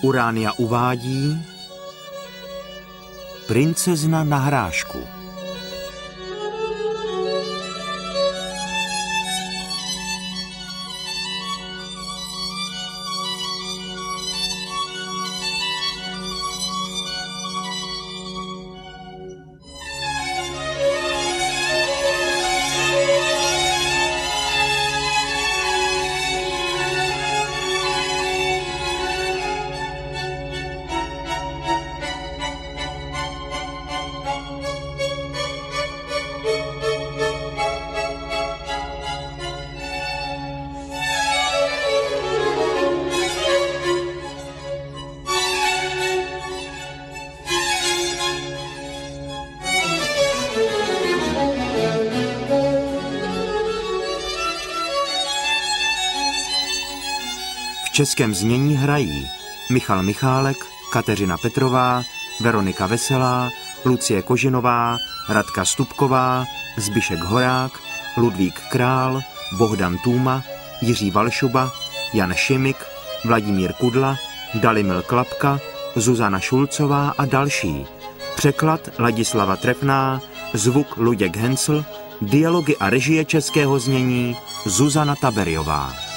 Uránia uvádí Princezna na hrášku. Českém znění hrají Michal Michálek, Kateřina Petrová, Veronika Veselá, Lucie Kožinová, Radka Stupková, Zbišek Horák, Ludvík Král, Bohdan Tůma, Jiří Valšuba, Jan Šimik, Vladimír Kudla, Dalimil Klapka, Zuzana Šulcová a další. Překlad Ladislava Trepná, zvuk Luděk Hensl, dialogy a režie českého znění Zuzana Taberiová.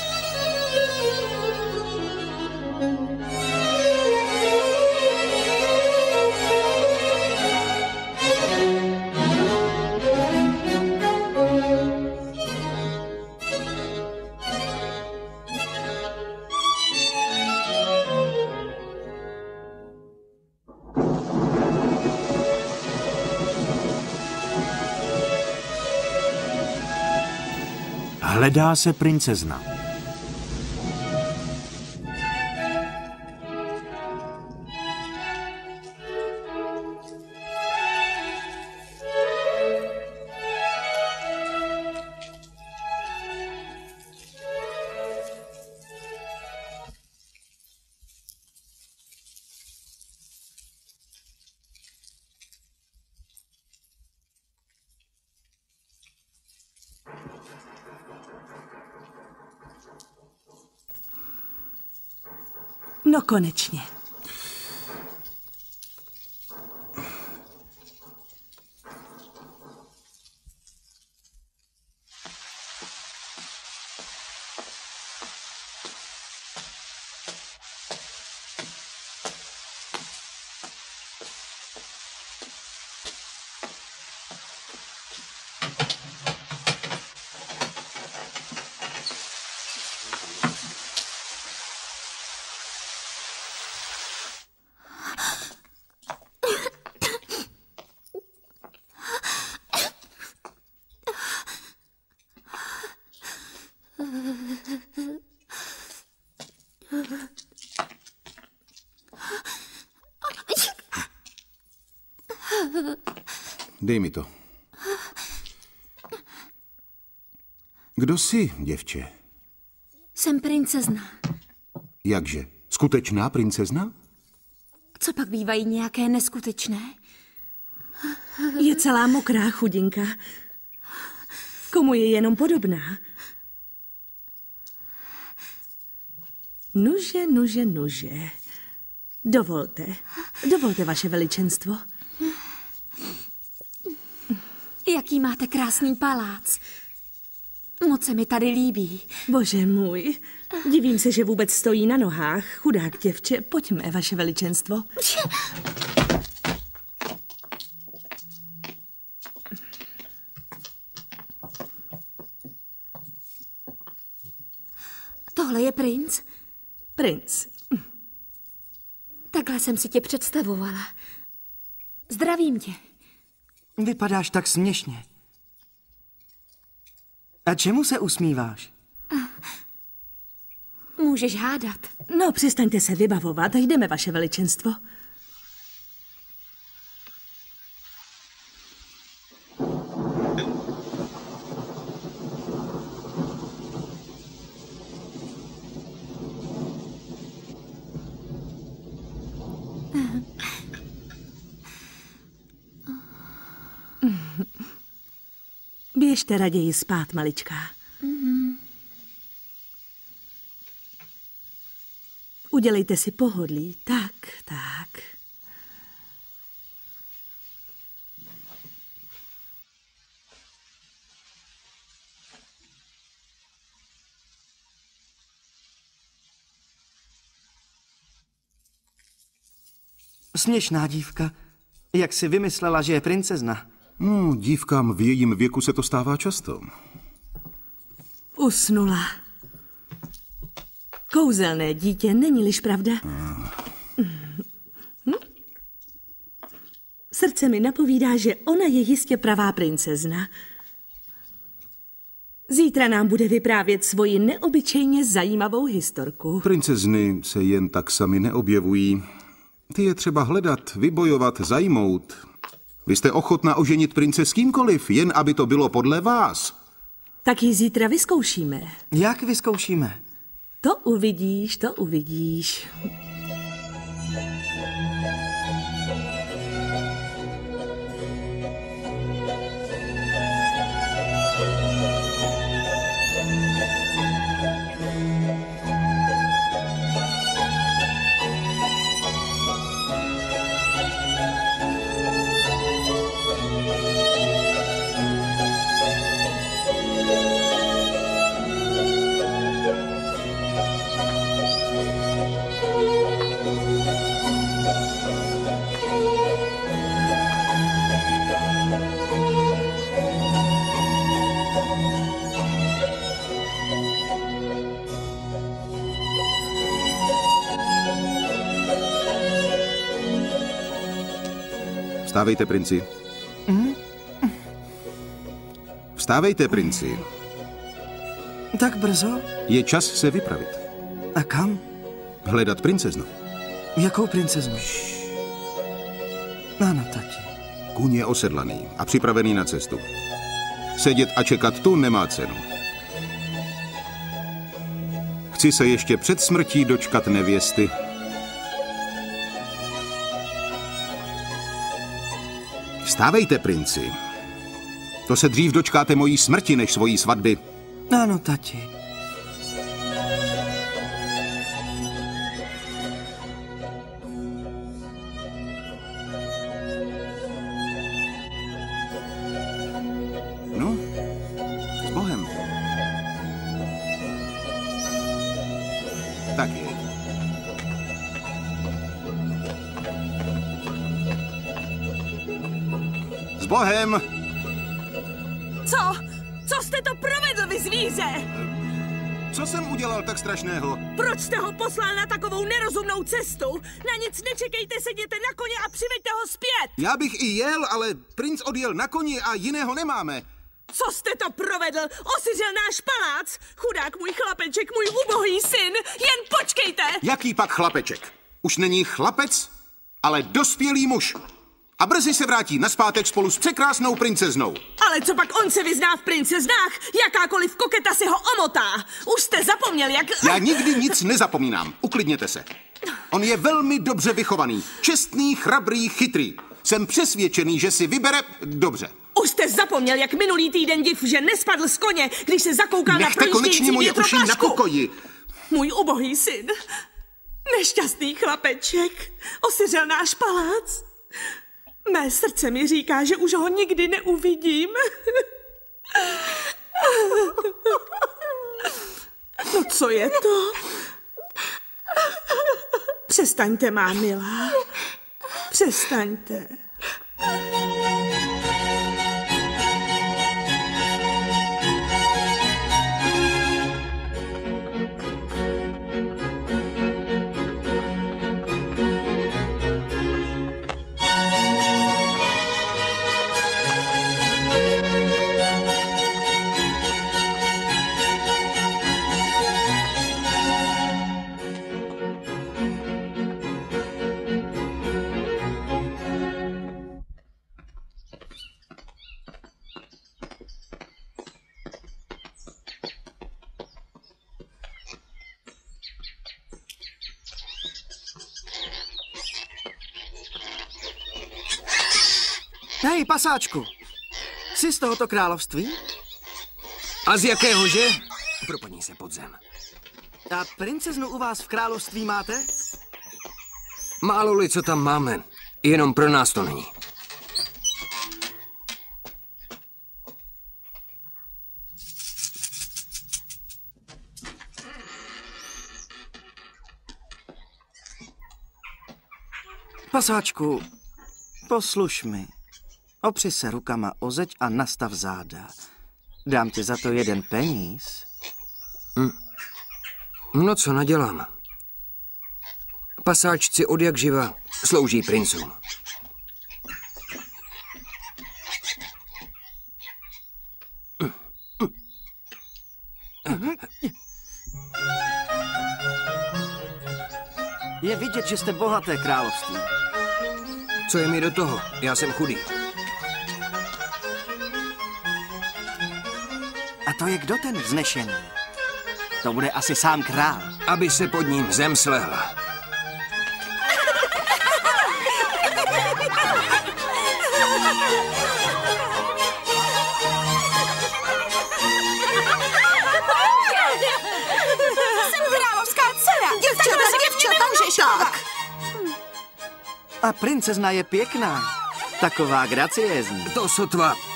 Hledá se princezna. No konečně. Dej mi to. Kdo jsi, děvče? Jsem princezna. Jakže? Skutečná princezna? Co pak bývají nějaké neskutečné? Je celá mokrá chudinka. Komu je jenom podobná? Nuže, nuže, nuže. Dovolte, dovolte vaše veličenstvo. Jaký máte krásný palác. Moc se mi tady líbí. Bože můj, divím se, že vůbec stojí na nohách. Chudák děvče, pojďme, vaše veličenstvo. Tohle je princ? Princ. Takhle jsem si tě představovala. Zdravím tě. Vypadáš tak směšně. A čemu se usmíváš? Můžeš hádat. No, přestaňte se vybavovat a jdeme, vaše veličenstvo. Běžte raději spát, maličká. Udělejte si pohodlí. Tak, tak. Směšná dívka. Jak si vymyslela, že je princezna? No, dívkám v jejím věku se to stává často. Usnula. Kouzelné dítě, není-liž pravda? Hm? Srdce mi napovídá, že ona je jistě pravá princezna. Zítra nám bude vyprávět svoji neobyčejně zajímavou historku. Princezny se jen tak sami neobjevují. Ty je třeba hledat, vybojovat, zajmout. Vy jste ochotná oženit prince s kýmkoliv, jen aby to bylo podle vás. Tak ji zítra vyzkoušíme. Jak vyzkoušíme? To uvidíš, to uvidíš. Vstávejte, princi. Vstávejte, princi. Tak brzo? Je čas se vypravit. A kam? Hledat princeznu. Jakou princeznu? Ano, tati. Kůň je osedlaný a připravený na cestu. Sedět a čekat tu nemá cenu. Chci se ještě před smrtí dočkat nevěsty. Vstávejte, princi. To se dřív dočkáte mojí smrti než svojí svatby. Ano, tati. No, s Bohem. Tak jeď. Bohem! Co? Co jste to provedl, vy zvíře? Co jsem udělal tak strašného? Proč jste ho poslal na takovou nerozumnou cestu? Na nic nečekejte, sedněte na koně a přiveďte ho zpět! Já bych i jel, ale princ odjel na koni a jiného nemáme. Co jste to provedl? Osiřel náš palác! Chudák můj chlapeček, můj ubohý syn! Jen počkejte! Jaký pak chlapeček? Už není chlapec, ale dospělý muž. A brzy se vrátí naspátek spolu s překrásnou princeznou. Ale co pak on se vyzná v princeznách? Jakákoliv koketa si ho omotá! Už jste zapomněl, jak... Já nikdy nic nezapomínám. Uklidněte se. On je velmi dobře vychovaný. Čestný, chrabrý, chytrý. Jsem přesvědčený, že si vybere dobře. Už jste zapomněl, jak minulý týden div, že nespadl z koně, když se zakoukal Nechte na konečně projíždějící moje uši na pokoji. Můj ubohý syn. Nešťastný chlapeček. Osiřel náš palác. Mé srdce mi říká, že už ho nikdy neuvidím. No co je to? Přestaňte, má milá. Přestaňte. Hej, pasáčku. Jsi z tohoto království? A z jakého že? Propadni se pod zem. A princeznu u vás v království máte? Málo li, co tam máme. Jenom pro nás to není. Pasáčku, posluš mi. Opři se rukama o zeď a nastav záda. Dám ti za to jeden peníz. No co nadělám? Pasáčci od jak živa slouží princům. Je vidět, že jste bohaté království. Co je mi do toho? Já jsem chudý. A to je kdo ten vznešený? To bude asi sám král. Aby se pod ním zem slehla. Jsem královská dcera. Děvčata, děvčata, tak. A princezna je pěkná. Taková graciézní. To sotva.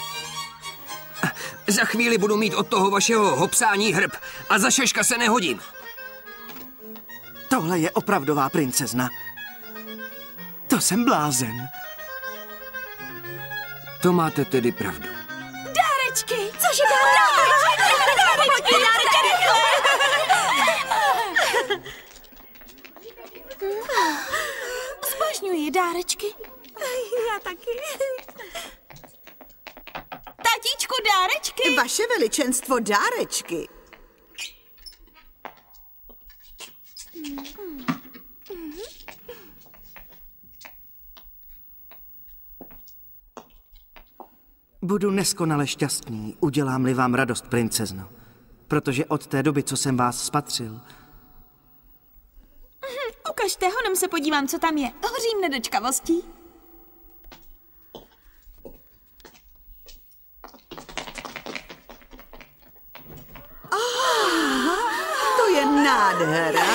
Za chvíli budu mít od toho vašeho hopsání hrb a za šeška se nehodím. Tohle je opravdová princezna. To jsem blázen. To máte tedy pravdu. Dárečky. Cože dárečky? Dárečky. Zbožňuji dárečky. Já taky. Dárečky. Vaše veličenstvo dárečky. Budu neskonale šťastný, udělám-li vám radost, princezno. Protože od té doby, co jsem vás spatřil, Ukažte, honem se podívám, co tam je. Hořím nedočkavostí. To je nádhera.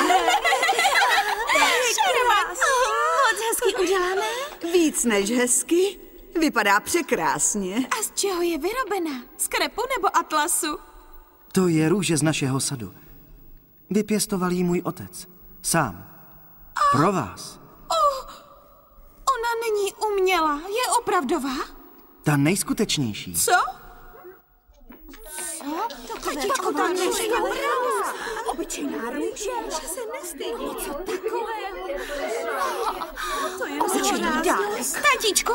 Moc hezky uděláme. Víc než hezky. Vypadá překrásně. A z čeho je vyrobena? Z krepu nebo atlasu? to je růže z našeho sadu. Vypěstoval ji můj otec. Sám. Pro vás. Ona není umělá, je opravdová? Ta nejskutečnější. Co? Tatíčku, tam je Obyčejná růže. Že se nestydí. Co takového? To je obyčejný dárek. Tatíčku,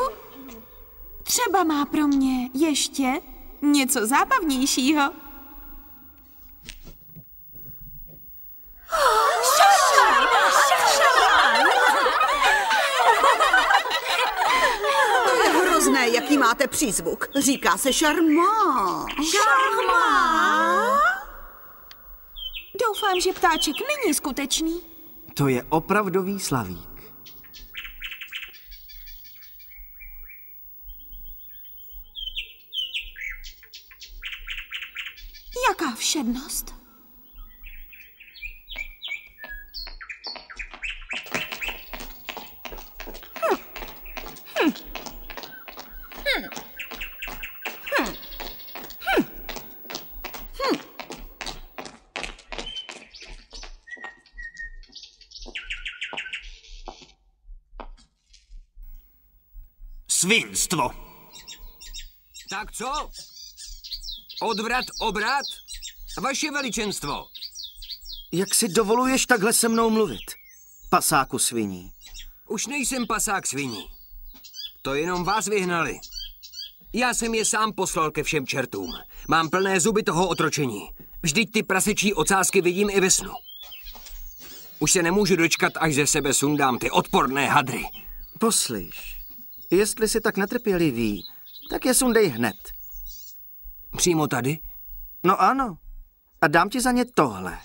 třeba má pro mě ještě něco zábavnějšího. To je hrozné, jaký máte přízvuk. Říká se šarmá. Doufám, že ptáček není skutečný. To je opravdový slavík. Jaká všednost? Svinstvo. Tak co? Odvrat, obrat? Vaše veličenstvo. Jak si dovoluješ takhle se mnou mluvit? Pasáku sviní. Už nejsem pasák sviní. To jenom vás vyhnali. Já jsem je sám poslal ke všem čertům. Mám plné zuby toho otročení. Vždyť ty prasečí ocásky vidím i ve snu. Už se nemůžu dočkat, až ze sebe sundám ty odporné hadry. Poslyš, jestli jsi tak netrpělivý, tak je sundej hned. Přímo tady? No ano. A dám ti za ně tohle.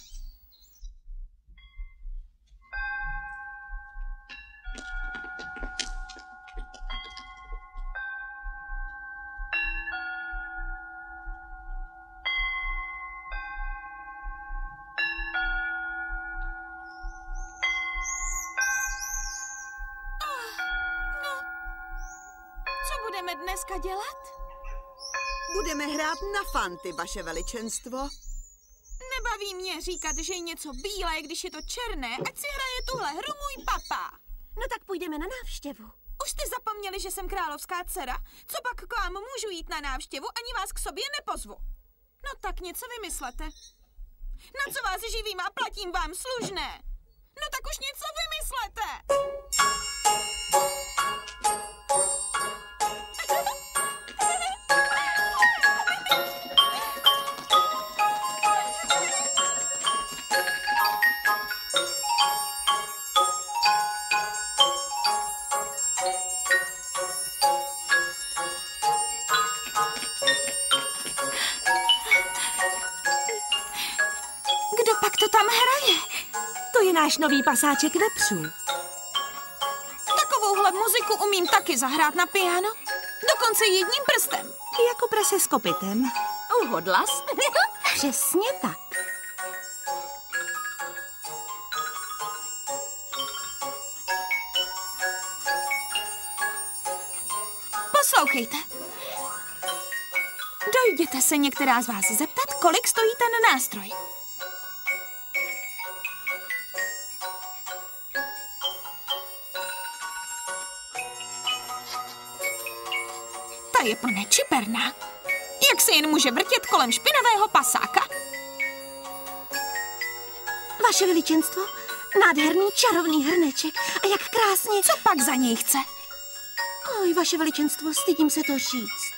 Na fanty, vaše veličenstvo. Nebaví mě říkat, že je něco bílé, když je to černé, ať si hraje tuhle hru můj papa. No tak půjdeme na návštěvu. Už jste zapomněli, že jsem královská dcera? Co pak k vám můžu jít na návštěvu, ani vás k sobě nepozvu? No tak něco vymyslete. Na co vás živím a platím vám služné? No tak už něco vymyslete! Náš nový pasáček vepřů. Takovouhle muziku umím taky zahrát na piano. Dokonce jedním prstem. Jako prase s kopitem. Uhodlas? Přesně tak. Poslouchejte. Dojděte se některá z vás zeptat, kolik stojí ten nástroj. Je plně čiperná. Jak se jen může vrtět kolem špinavého pasáka? Vaše veličenstvo, nádherný čarovný hrneček. A jak krásně... Co pak za něj chce? Oj, vaše veličenstvo, stydím se to říct.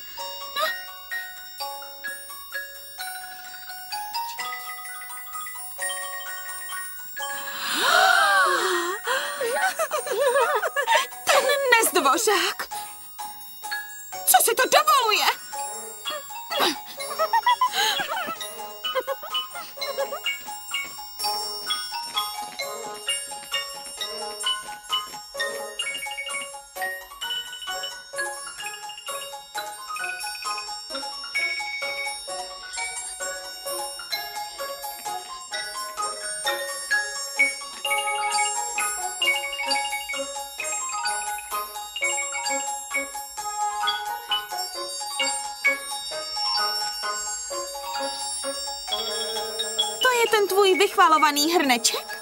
Vychvalovaný hrneček?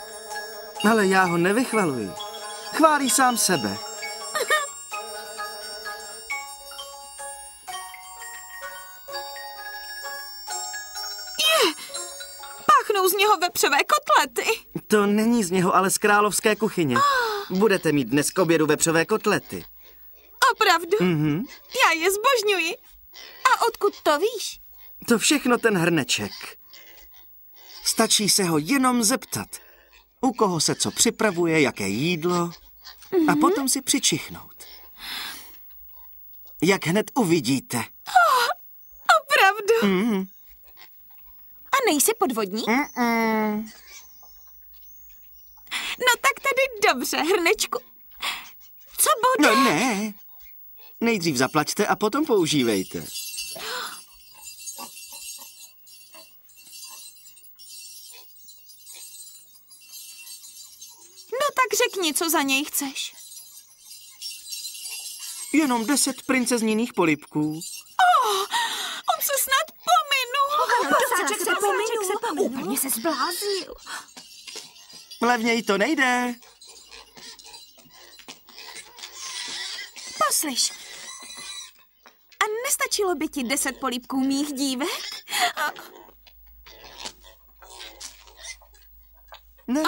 Ale já ho nevychvaluji. Chválí sám sebe. Páchnou z něho vepřové kotlety. To není z něho, ale z královské kuchyně. Budete mít dnes k obědu vepřové kotlety. Opravdu? Mhm. Já je zbožňuji. A odkud to víš? To všechno ten hrneček. Stačí se ho jenom zeptat. U koho se co připravuje, jaké jídlo a potom si přičichnout. Jak hned uvidíte. Opravdu? Mm. A nejsi podvodník? Mm-mm. No tak tedy dobře, hrnečku. Co bude? No ne. Nejdřív zaplaťte a potom používejte. Řekni, co za něj chceš. Jenom deset princezněných polipků. Oh, on se snad pominul. Pasáček se pominul. Úplně se zbláznil. Levněji to nejde. Poslyš. A nestačilo by ti deset polípků mých dívek? A, Ne,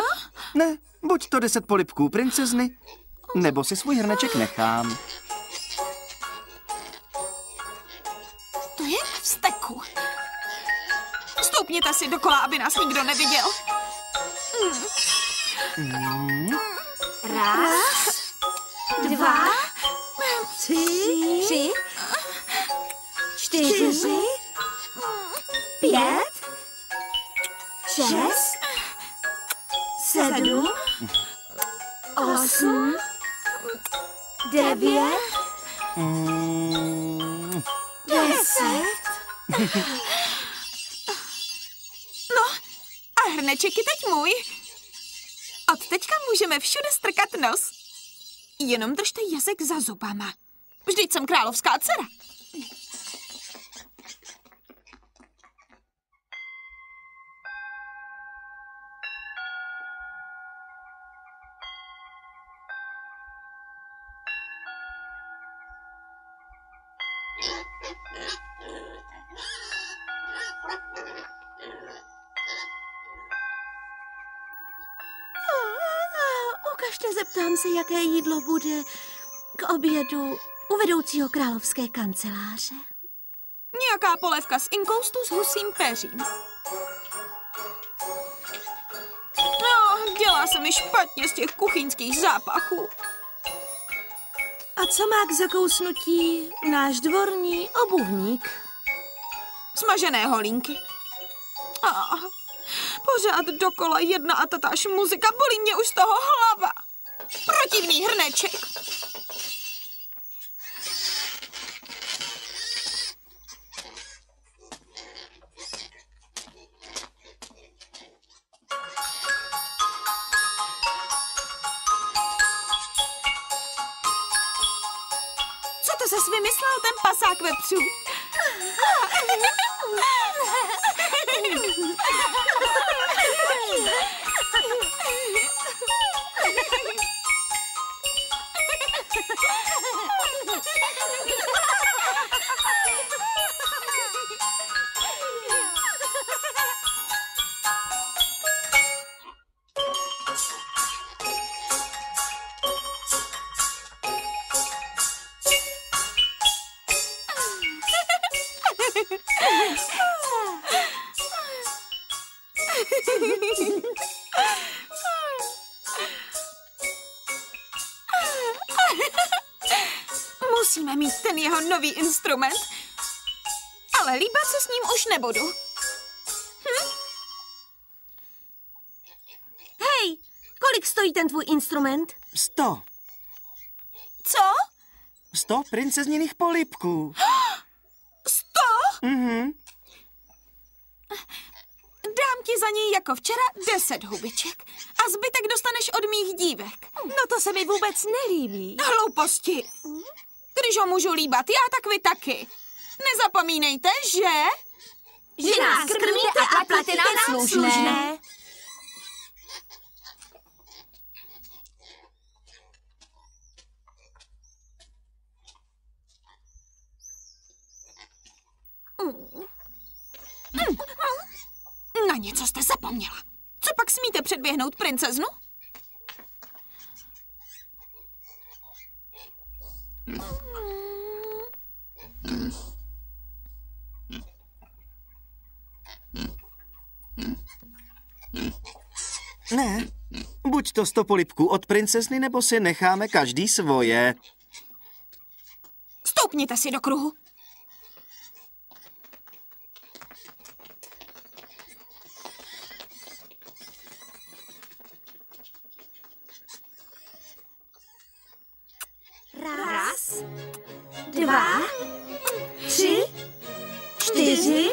ne, buď to deset polipků princezny, nebo si svůj hrneček nechám. to je k vzteku. Stoupněte si dokola, aby nás nikdo neviděl. Raz, dva, tři, tři, čtyři, pět, šest, můžeme všude strkat nos. Jenom držte jazyk za zubama. Vždyť jsem královská dcera. Jaké jídlo bude k obědu u vedoucího královské kanceláře. Nějaká polévka s inkoustu s husím peřím. No, dělá se mi špatně z těch kuchyňských zápachů. A co má k zakousnutí náš dvorní obuvník? Smažené holínky. Ah, pořád dokola jedna a tatáž muzika, bolí mě už z toho hlava. Protivný hrneček. Instrument? Sto. Co? Sto princezněných polipků. Sto? Mhm. Dám ti za něj jako včera deset hubiček. A zbytek dostaneš od mých dívek. No to se mi vůbec nelíbí. Hlouposti. Když ho můžu líbat já, tak vy taky. Nezapomínejte, že... Že nás krmíte a platíte nám služné. Na něco jste zapomněla. Co pak smíte předběhnout princeznu? Ne. Buď to sto polipků od princezny, nebo si necháme každý svoje. Stoupněte si do kruhu. Raz, dva, tři, čtyři,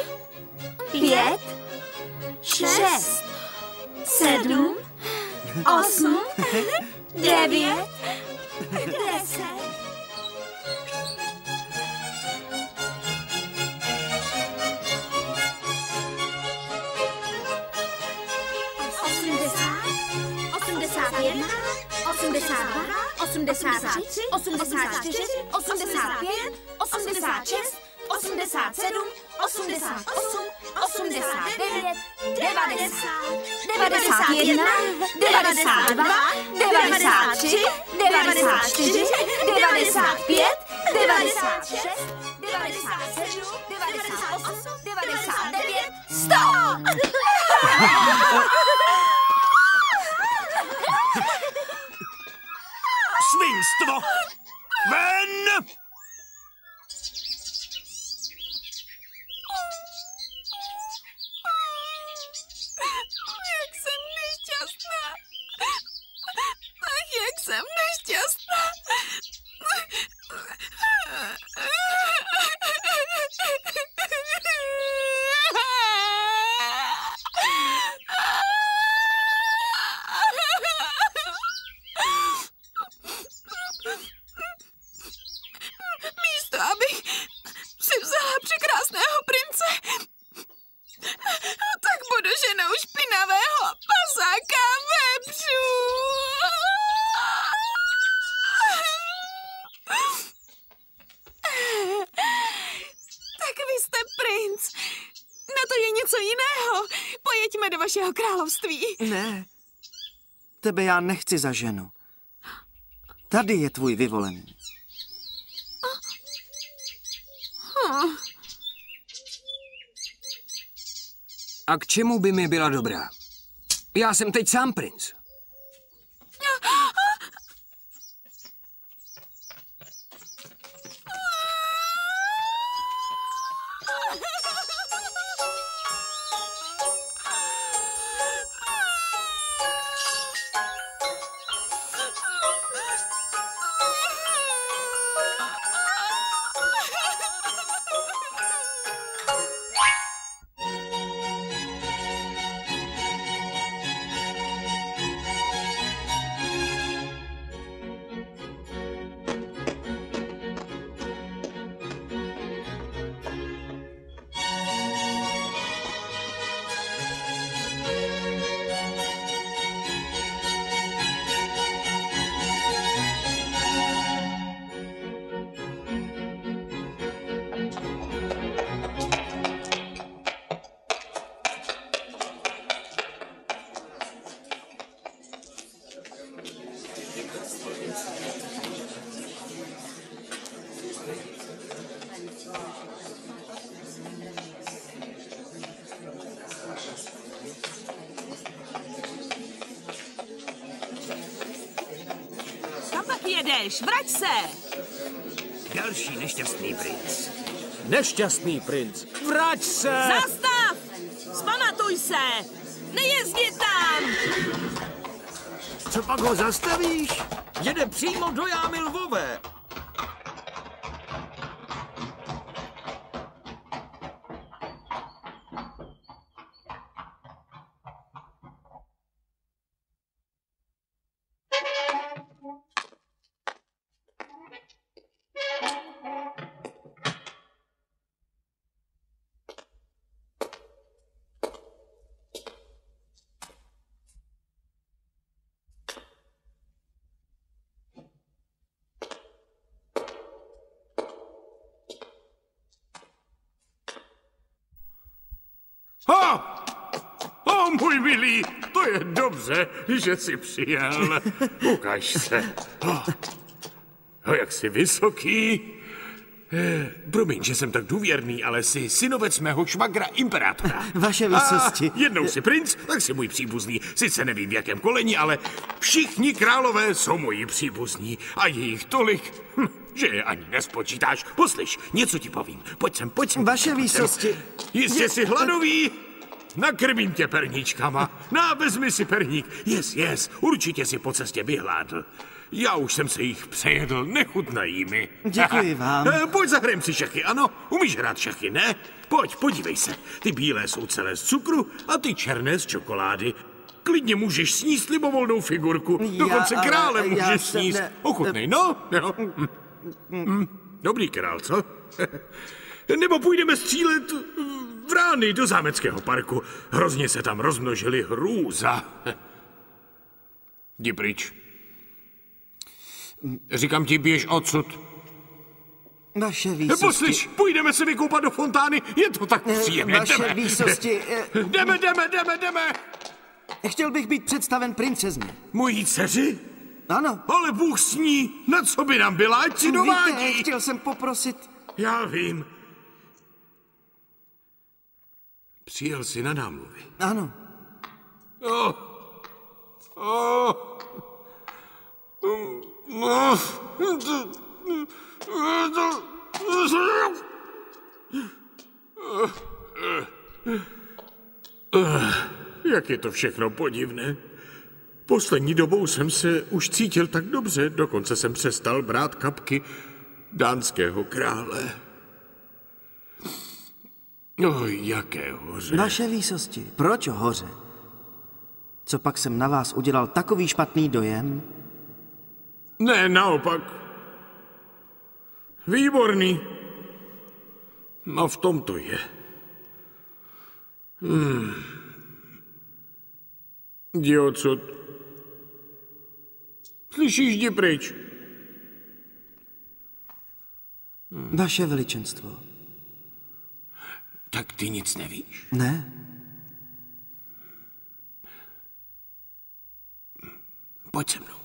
já nechci za ženu. Tady je tvůj vyvolený. A k čemu by mi byla dobrá? Já jsem teď sám princ. Pak jedeš? Vrať se! Další nešťastný princ. Nešťastný princ. Vrať se! Zastav! Zpamatuj se! Nejezdi tam! Co pak ho zastavíš? Jede přímo do jámy že jsi přijel. Ukaž se. O, o jak jsi vysoký. Eh, Promiň, že jsem tak důvěrný, ale jsi synovec mého švagra imperátora. Vaše výsosti. A jednou jsi princ, tak jsi můj příbuzný. Sice nevím v jakém koleni, ale všichni králové jsou moji příbuzní. A je jich tolik, hm, že je ani nespočítáš. Poslyš, něco ti povím. Pojď sem, pojď sem. Vaše pojď sem. výsosti. Jistě jsi hladový? Nakrmím tě perníčkama. Na, vezmi si perník. Jes, jes, určitě si po cestě vyhládl. Já už jsem se jich přejedl, nechutnají mi. Děkuji vám. Eh, Pojď zahrajeme si šachy, ano? Umíš hrát šachy, ne? Pojď, podívej se. Ty bílé jsou celé z cukru a ty černé z čokolády. Klidně můžeš sníst libovolnou figurku. Já, Dokonce ale krále já můžeš sníst. ne- Ochutnej, no? no. Hm. Dobrý král, co? Nebo půjdeme střílet v rány do zámeckého parku. Hrozně se tam rozmnožili hrůza. Jdi pryč. Říkám ti, běž odsud. Vaše výsosti. Poslyš, půjdeme se vykoupat do fontány, je to tak příjemné. Vaše jdeme. výsosti, eh, Jdeme, jdeme, jdeme, jdeme. Chtěl bych být představen princezně. Mojí dceři? Ano. Ale Bůh s ní, na co by nám byla, ať si dovádí. Víte, chtěl jsem poprosit. Já vím. Přijel jsi na námluvy. Ano. Oh. Oh. Jak je to všechno podivné. Poslední dobou jsem se už cítil tak dobře, dokonce jsem přestal brát kapky dánského krále. No, jaké hoře. Vaše výsosti, proč hoře? Co pak jsem na vás udělal takový špatný dojem? Ne, naopak. Výborný. A v tom to je. Hmm. Jdi odsud. Slyšíš, jdi pryč. Vaše veličenstvo. Tak ty nic nevíš? Ne, Pojď se mnou.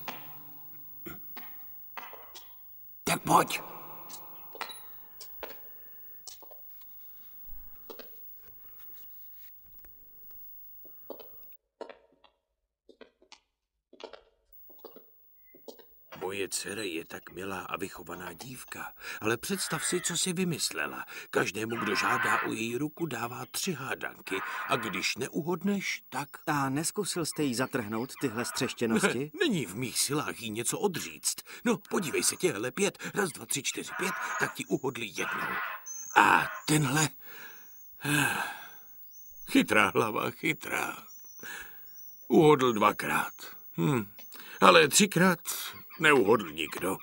Tak pojď. Moje dcera je tak milá a vychovaná dívka, ale představ si, co si vymyslela. Každému, kdo žádá o její ruku, dává tři hádanky a když neuhodneš, tak... A neskusil jste jí zatrhnout tyhle střeštěnosti? Není v mých silách jí něco odříct. No, podívej se, těhle pět, raz, dva, tři, čtyři, pět, tak ti uhodli jednou. A tenhle... Chytrá hlava, chytrá. Uhodl dvakrát. Hm. Ale třikrát neuhodl nikdo.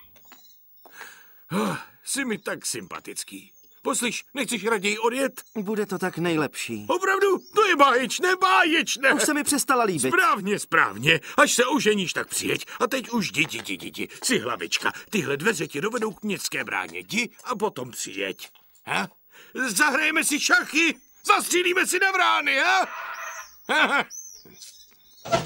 Ah, jsi mi tak sympatický. Poslyš, nechceš raději odjet? Bude to tak nejlepší. Opravdu? To je báječné, báječné. Už se mi přestala líbit. Správně, správně. Až se oženíš, tak přijeď. A teď už jdi, jdi, jdi, jdi. Jsi hlavička. Tyhle dveře ti dovedou k městské bráně. Jdi a potom přijeď. Ha? Zahrajeme si šachy. Zastřílíme si na vrány, ha? ha? No,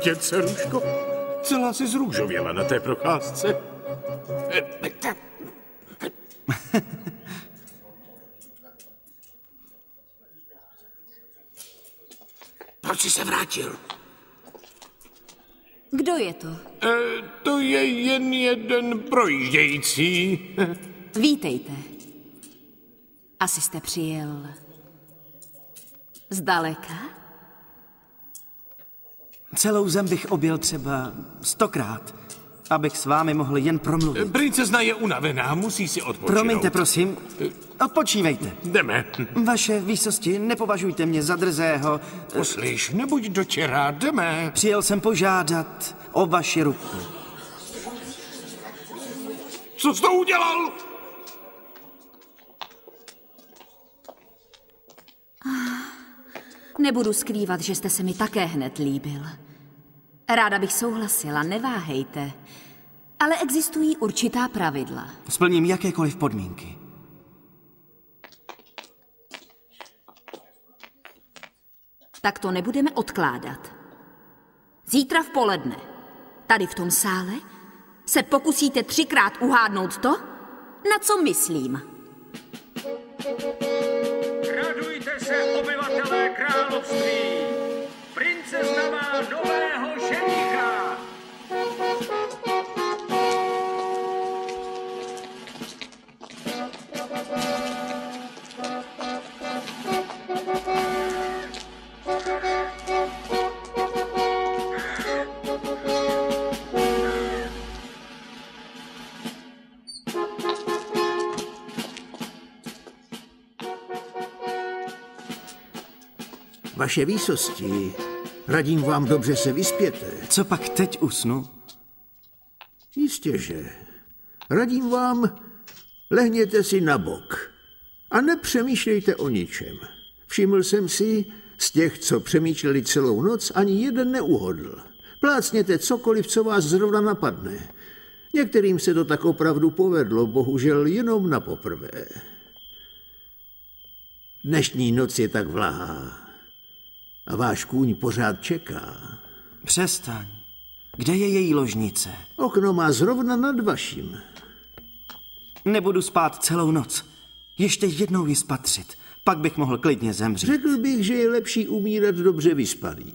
tě, dceruško. Celá si zrůžověla na té procházce. Proč jsi se vrátil? Kdo je to? E, to je jen jeden projíždějící. Vítejte. Asi jste přijel zdaleka? Celou zem bych objel třeba stokrát, abych s vámi mohl jen promluvit. Princezna je unavená, musí si odpočinout. Promiňte, prosím, odpočívejte. Jdeme. Vaše výsosti, nepovažujte mě za drzého. Poslyš, nebuď dočerá, jdeme. Přijel jsem požádat o vaši ruku. Co jsi to udělal? Nebudu skrývat, že jste se mi také hned líbil. Ráda bych souhlasila, neváhejte. Ale existují určitá pravidla. Splním jakékoliv podmínky. Tak to nebudeme odkládat. Zítra v poledne, tady v tom sále, se pokusíte třikrát uhádnout to, na co myslím. Radujte se, obyvatelé království! Princezna má nového Vaše výsosti, radím vám dobře se vyspěte. Co pak teď usnu? Jistě, že. Radím vám, lehněte si na bok a nepřemýšlejte o ničem. Všiml jsem si, z těch, co přemýšleli celou noc, ani jeden neuhodl. Plácněte cokoliv, co vás zrovna napadne. Některým se to tak opravdu povedlo, bohužel jenom na poprvé. Dnešní noc je tak vlahá a váš kůň pořád čeká. Přestaň. Kde je její ložnice? Okno má zrovna nad vaším. Nebudu spát celou noc. Ještě jednou ji spatřit. Pak bych mohl klidně zemřít. Řekl bych, že je lepší umírat dobře vyspaný.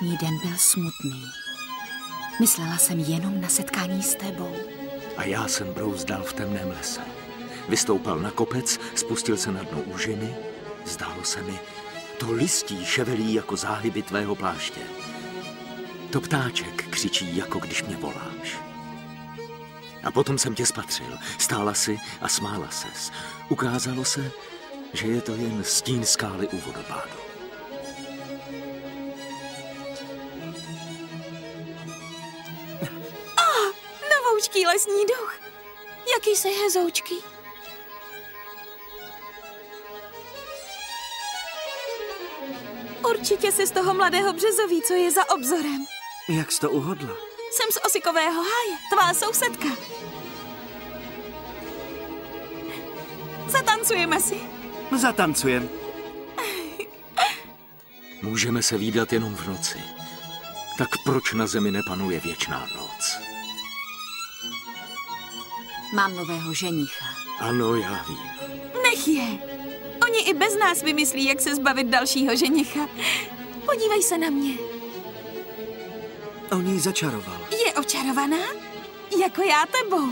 Dnešní den byl smutný. Myslela jsem jenom na setkání s tebou. A já jsem brouzdal v temném lese. Vystoupal na kopec, spustil se na dno úžiny. Zdálo se mi, to listí ševelí jako záhyby tvého pláště. To ptáček křičí, jako když mě voláš. A potom jsem tě spatřil. Stála si a smála ses. Ukázalo se, že je to jen stín skály u vodopádu. Si z toho mladého březoví, co je za obzorem. Jak jsi to uhodla? Jsem z Osikového háje, tvá sousedka. Zatancujeme si. Zatancujem. Můžeme se výdat jenom v noci. Tak proč na zemi nepanuje věčná noc? Mám nového ženicha. Ano, já vím. Nech je. Oni i bez nás vymyslí, jak se zbavit dalšího ženicha. Podívej se na mě. On ji začaroval. Je očarovaná? Jako já tebou.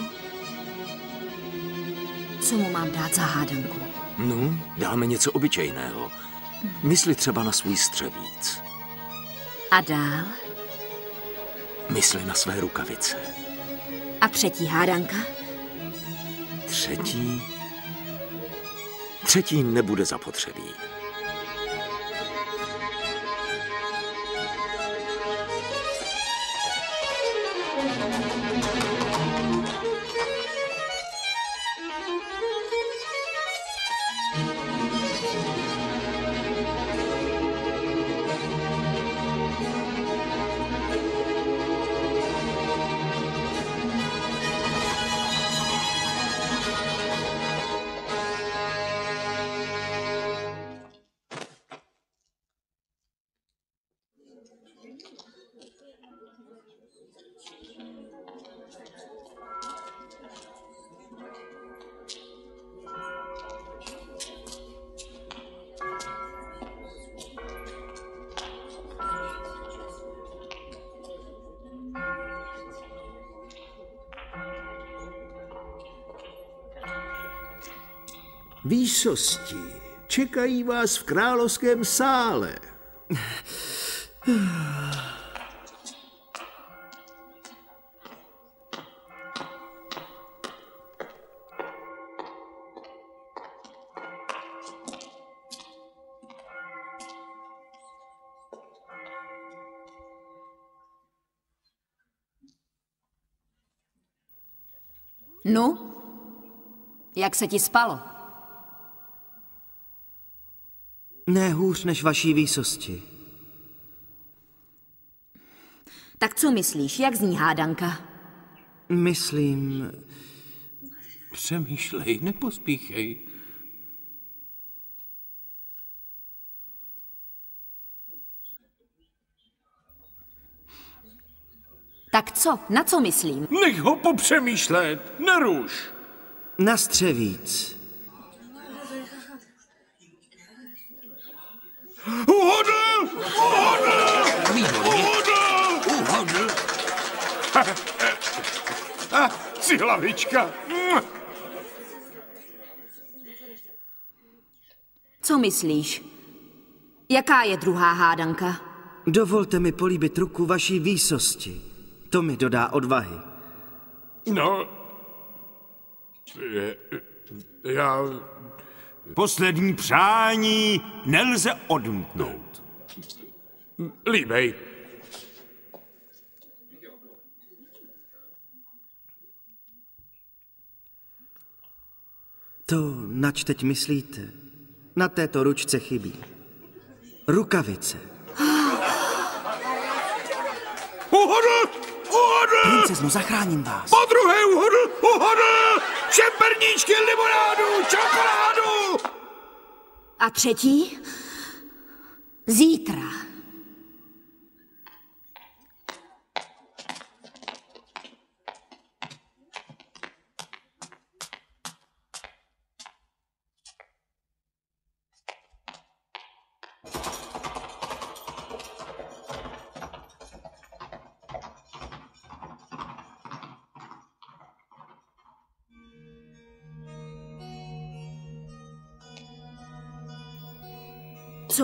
Co mu mám dát za hádanku? No, dáme něco obyčejného. Mysli třeba na svůj střevíc. A dál? Mysli na své rukavice. A třetí hádanka? Třetí... Třetí nebude zapotřebí. čekají vás v královském sále. No, jak se ti spalo? Ne hůř než vaší výsosti. Tak co myslíš, jak zní hádanka? Myslím... Přemýšlej, nepospíchej. Tak co? Na co myslím? Nech ho popřemýšlet, neruš. Na střevíc. Uhodl! Uhodl! Uhodl! Uhodl! A, si hlavička. Co myslíš? Jaká je druhá hádanka? Dovolte mi políbit ruku vaší výsosti. To mi dodá odvahy. No, já... Poslední přání nelze odmítnout. Líbej. To, nač teď myslíte, na této ručce chybí. Rukavice. Uhodl! Uhodl! Princezno, zachráním vás. Po druhé uhodl! Uhodl! Šemperníčky, limonádu, čokoládu! A třetí? Zítra.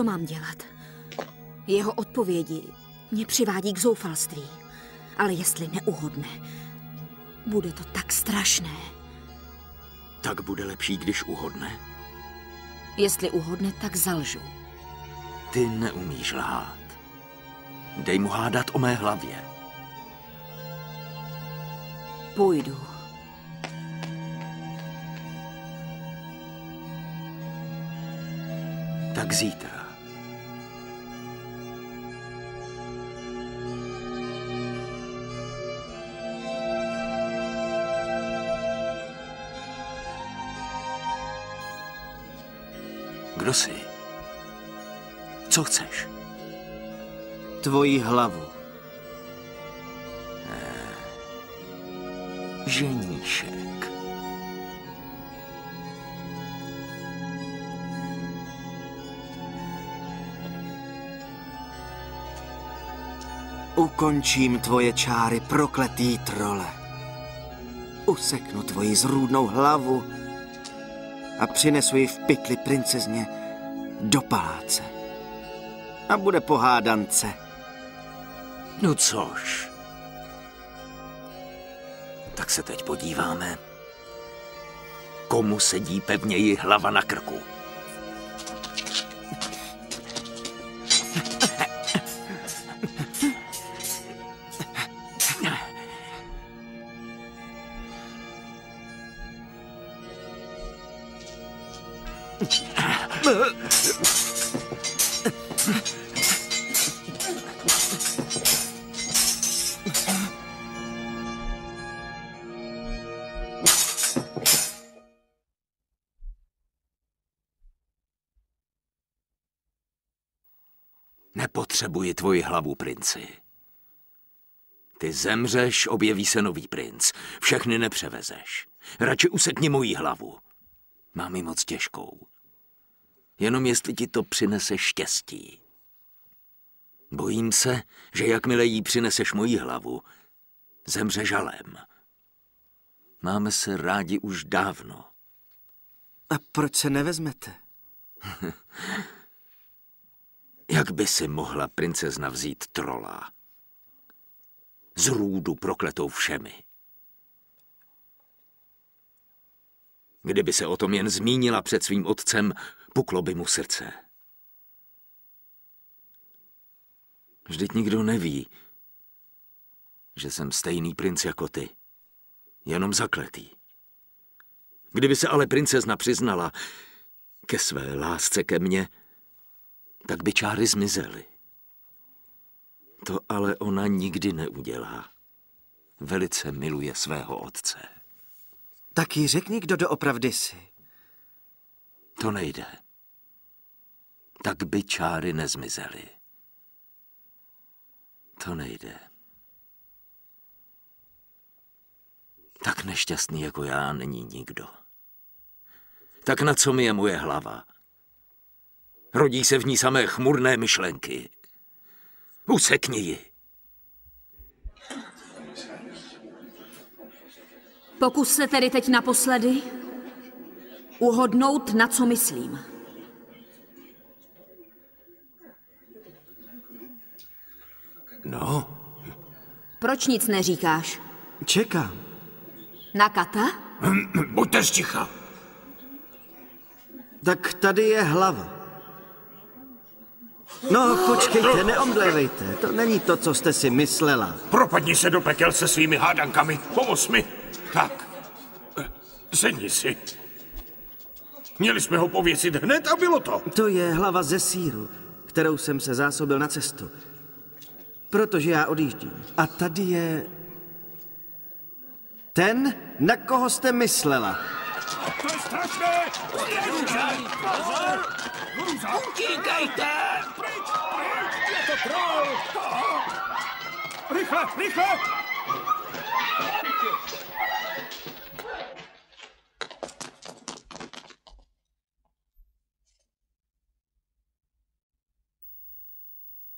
Mám dělat? Jeho odpovědi mě přivádí k zoufalství. Ale jestli neuhodne, bude to tak strašné. Tak bude lepší, když uhodne. Jestli uhodne, tak zalžu. Ty neumíš lhát. Dej mu hádat o mé hlavě. Půjdu. Tak zítra. Kdo jsi? Co chceš? Tvoji hlavu. Ženíšek. Ukončím tvoje čáry, prokletý trole. Useknu tvoji zrůdnou hlavu a přinesu ji v pytli princezně do paláce. A bude pohádance. No což. Tak se teď podíváme, komu sedí pevněji hlava na krku. Nepotřebuji tvoji hlavu, princi. Ty zemřeš, objeví se nový princ. Všechny nepřevezeš. Radši usekni moji hlavu. Mám ji moc těžkou. Jenom jestli ti to přinese štěstí. Bojím se, že jakmile jí přineseš moji hlavu, zemře žalem. Máme se rádi už dávno. A proč se nevezmete? Jak by si mohla princezna vzít trola? Z růdu prokletou všemi. Kdyby se o tom jen zmínila před svým otcem, puklo by mu srdce. Vždyť nikdo neví, že jsem stejný princ jako ty. Jenom zakletý. Kdyby se ale princezna přiznala ke své lásce ke mně, tak by čáry zmizely. To ale ona nikdy neudělá. Velice miluje svého otce. Tak jí řekni, kdo doopravdy jsi. To nejde. Tak by čáry nezmizely. To nejde. Tak nešťastný jako já není nikdo. Tak na co mi je moje hlava? Rodí se v ní samé chmurné myšlenky. Usekni ji. Pokus se tedy teď naposledy uhodnout, na co myslím. No, Proč nic neříkáš? čekám. Na kata? Buďte sticha. Tak tady je hlava. No, počkejte, neomdlevejte. To není to, co jste si myslela. Propadni se do pekel se svými hádankami. Pomoz mi. Tak. Sedni si. Měli jsme ho pověsit hned a bylo to. To je hlava ze síru, kterou jsem se zásobil na cestu. Protože já odjíždím. A tady je... Ten, na koho jste myslela. To je strašné! Pozor! Utíkejte! Rychle, rychle!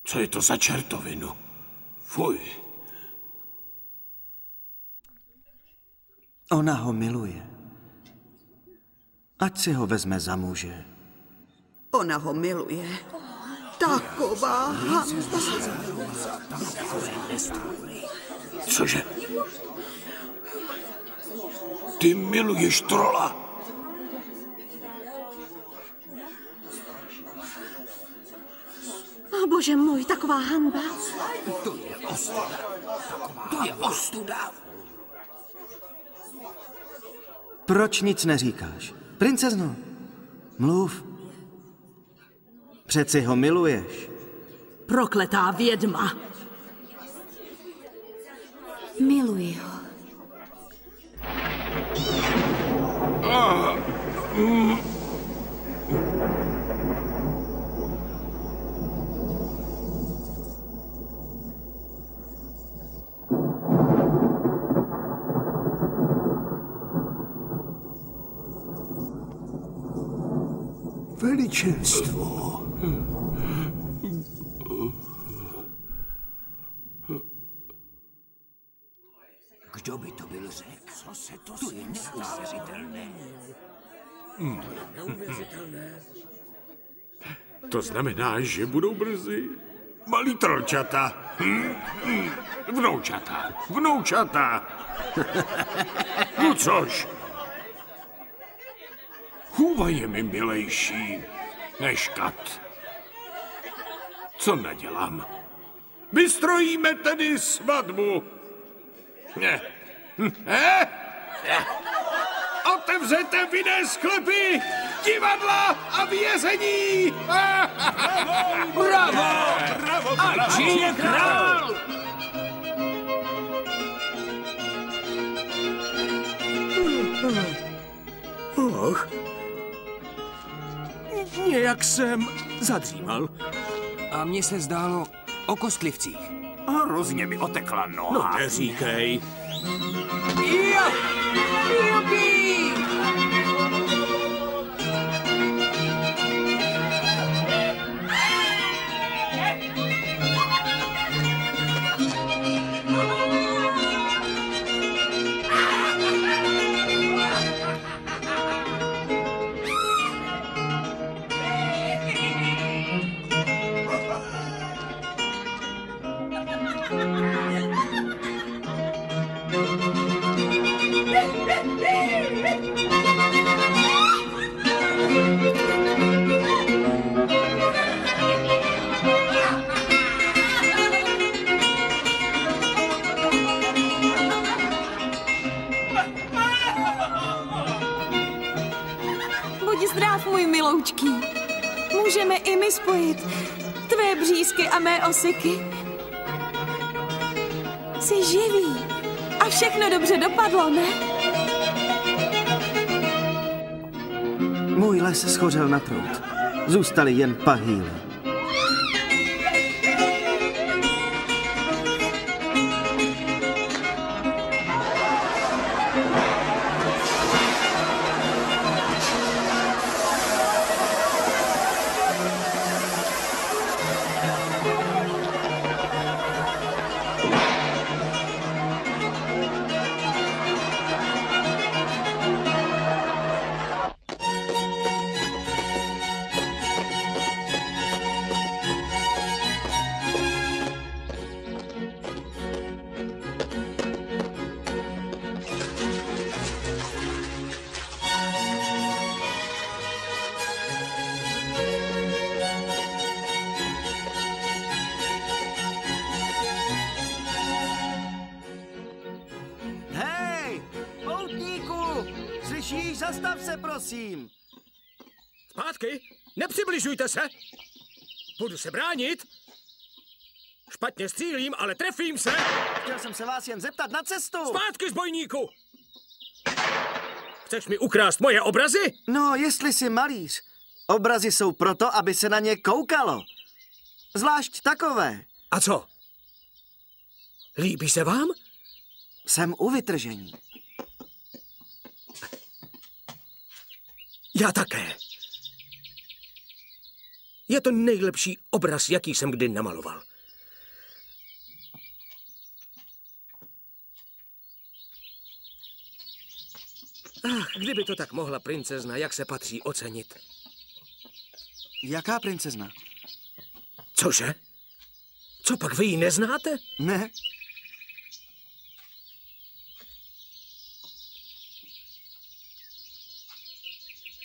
Co je to za čertovinu? Fuj. Ona ho miluje. Ať si ho vezme za muže. Ona ho miluje. Taková hamba. Cože? Ty miluješ trola? O bože můj, taková hamba. To je ostuda. To je ostuda. Proč nic neříkáš? Princezno, mluv. Přeci ho miluješ. Prokletá vědma. Miluji ho. Veličenstvo. Kdo by to byl řekl? Co se to, to je neuvěřitelné. To znamená, že budou brzy malí trolčata. Hm, hm, Vnoučata, vnoučata. No což? Hůva je mi milejší než kat. Co nadělám? Vystrojíme tedy svatbu. Ne. Hm, eh? Otevřete vinné sklepy, divadla a vězení! Bravo! Bravo! A žije král! Och, nějak jsem zadřímal. A mně se zdálo o kostlivcích. A hrozně mi otekla noha. No neříkej. Jo! Feel good. Můžeme i my spojit tvé břízky a mé osiky. Jsi živý. A všechno dobře dopadlo, ne? Můj les schořel na prout. Zůstaly jen pahýly. Špatně střílím, ale trefím se! Chtěl jsem se vás jen zeptat na cestu. Zpátky, zbojníku! Chceš mi ukrást moje obrazy? No, jestli jsi malíř. Obrazy jsou proto, aby se na ně koukalo. Zvlášť takové. A co? Líbí se vám? Jsem u vytržení. Já také. Je to nejlepší obraz, jaký jsem kdy namaloval. Ach, kdyby to tak mohla princezna, jak se patří ocenit. Jaká princezna? Cože? Co pak vy ji neznáte? Ne.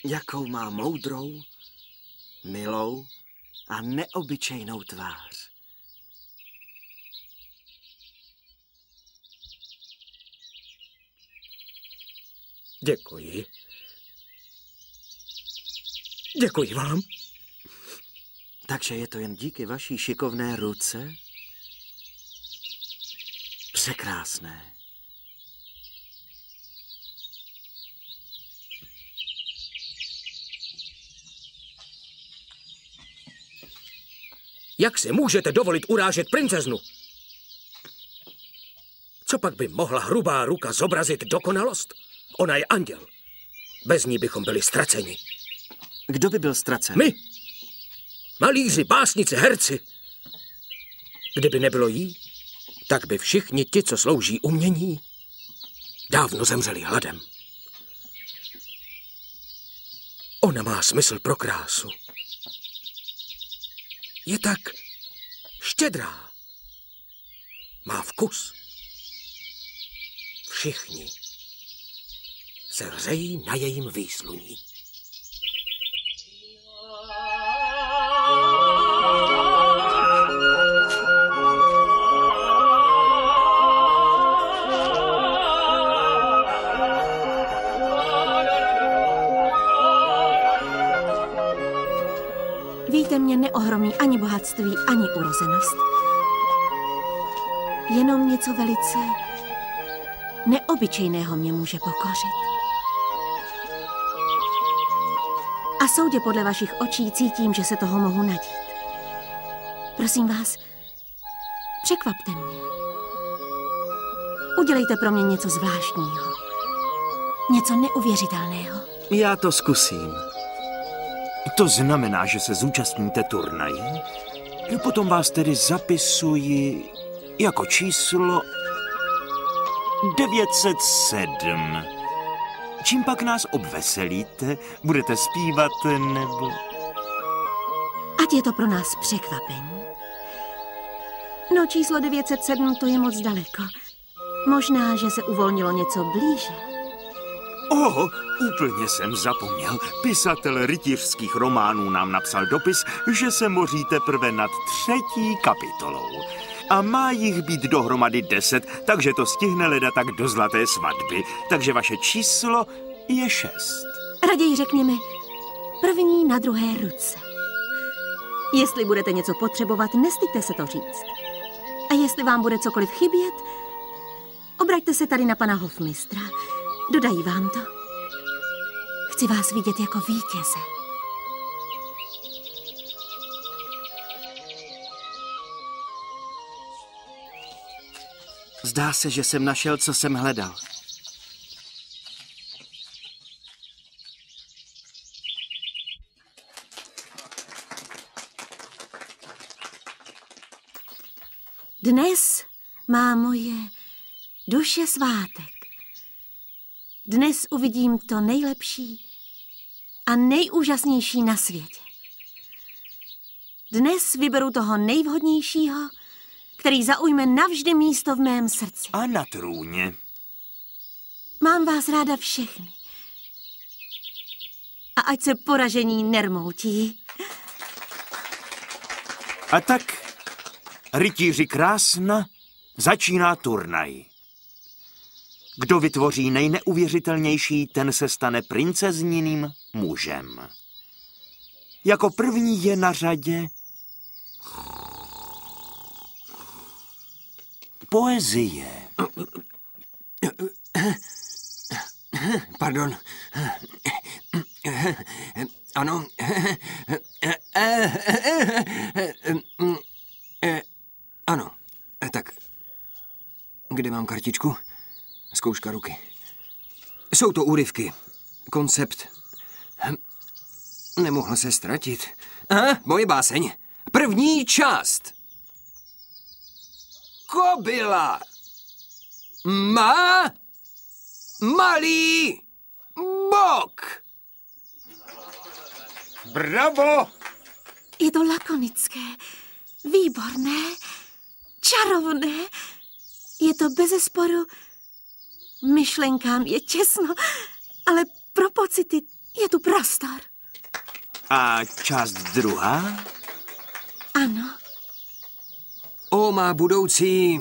Jakou má moudrou, milou a neobyčejnou tvář. Děkuji. Děkuji vám. Takže je to jen díky vaší šikovné ruce? Překrásné. Jak si můžete dovolit urážet princeznu? Co pak by mohla hrubá ruka zobrazit dokonalost? Ona je anděl. Bez ní bychom byli ztraceni. Kdo by byl ztracen? My. Malíři, básnice, herci. Kdyby nebylo jí, tak by všichni ti, co slouží umění, dávno zemřeli hladem. Ona má smysl pro krásu. Je tak štědrá. Má vkus. Všichni se hřejí na jejím výsluní. Víte, mě neohromí ani bohatství, ani urozenost. Jenom něco velice neobyčejného mě může pokořit. A soudě podle vašich očí cítím, že se toho mohu nadít. Prosím vás, překvapte mě. Udělejte pro mě něco zvláštního. Něco neuvěřitelného. Já to zkusím. To znamená, že se zúčastníte turnaje? Potom vás tedy zapisuji jako číslo 907. Čím pak nás obveselíte? Budete zpívat nebo... Ať je to pro nás překvapení. No číslo 907 to je moc daleko. Možná, že se uvolnilo něco blíže. Oh, úplně jsem zapomněl. Pisatel rytířských románů nám napsal dopis, že se moří teprve nad třetí kapitolou. A má jich být dohromady deset, takže to stihne leda tak do zlaté svatby. Takže vaše číslo je šest. Raději řekni mi první na druhé ruce. Jestli budete něco potřebovat, nestyďte se to říct. A jestli vám bude cokoliv chybět, obraťte se tady na pana hofmistra. Dodají vám to. Chci vás vidět jako vítěze. Zdá se, že jsem našel, co jsem hledal. Dnes má moje duše svátek. Dnes uvidím to nejlepší a nejúžasnější na světě. Dnes vyberu toho nejvhodnějšího, který zaujme navždy místo v mém srdci. A na trůně. Mám vás ráda všechny. A ať se poražení nermoutí. A tak, rytíři krásna, začíná turnaj. Kdo vytvoří nejneuvěřitelnější, ten se stane princezniným mužem. Jako první je na řadě poezie. Pardon. Ano. Ano. Tak. Kde mám kartičku? Zkouška ruky. Jsou to úryvky. Koncept. Nemohla se ztratit. Aha, moje báseň. První část. Kobila má malý bok. Bravo! Je to lakonické, výborné, čarovné. Je to bezesporu myšlenkám je těsno, ale pro pocity je tu prostor. A část druhá? Ano. Má budoucí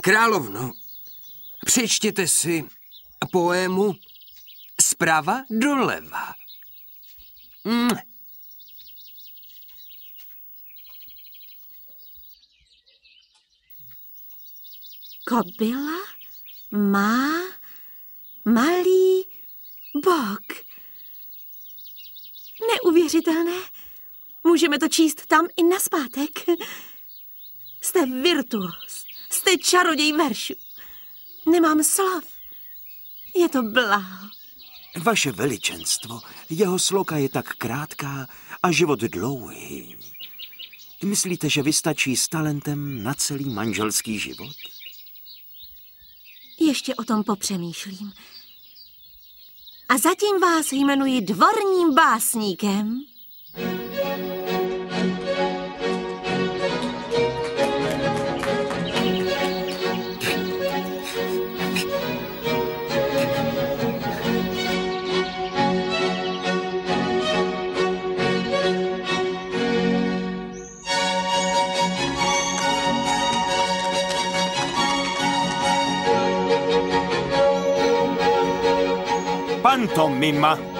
královno, přečtěte si poému zprava doleva. Mm. Kobila má malý bok. Neuvěřitelné. Můžeme to číst tam i naspátek. Jste virtuos, jste čaroděj veršů. Nemám slov. Je to blaho. Vaše veličenstvo, jeho sloka je tak krátká a život dlouhý. Myslíte, že vystačí s talentem na celý manželský život? Ještě o tom popřemýšlím. A zatím vás jmenuji dvorním básníkem. Phantom Mima.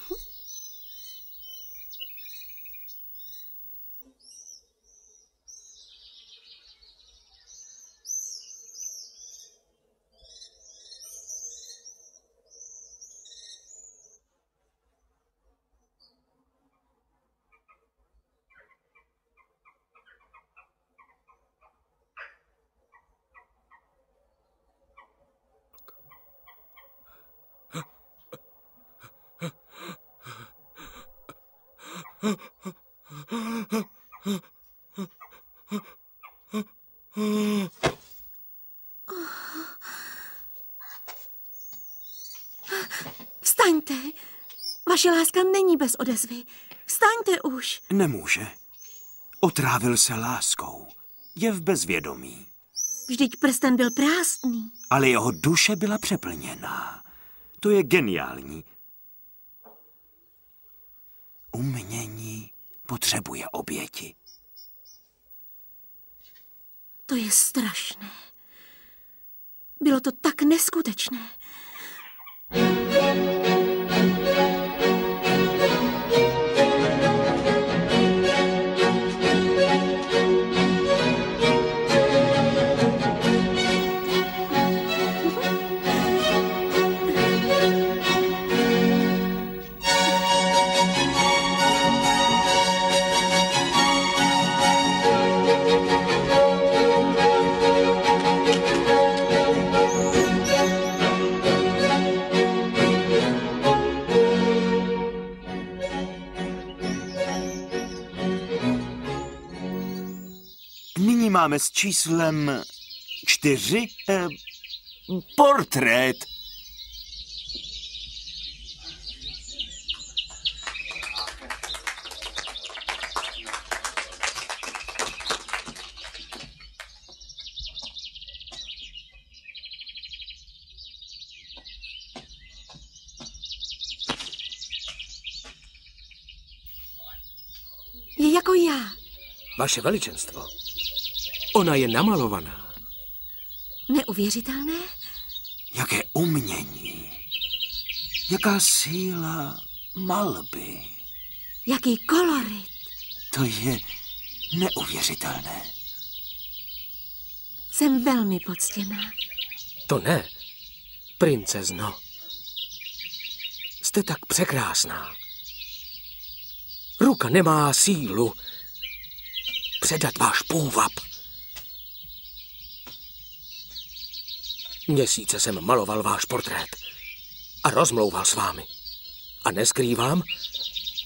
Vstaňte, Vaše láska není bez odezvy. Vstaňte už. Nemůže. Otrávil se láskou. Je v bezvědomí. Vždyť prsten byl prázdný. Ale jeho duše byla přeplněná. To je geniální. Umění potřebuje oběti. To je strašné. Bylo to tak neskutečné. Nyní máme s číslem čtyři eh, portrét. Je jako já. Vaše veličenstvo. Ona je namalovaná. Neuvěřitelné? Jaké umění. Jaká síla malby. Jaký kolorit. To je neuvěřitelné. Jsem velmi poctěná. To ne, princezno. Jste tak překrásná. Ruka nemá sílu předat váš půvab. Měsíce jsem maloval váš portrét a rozmlouval s vámi. A neskrývám,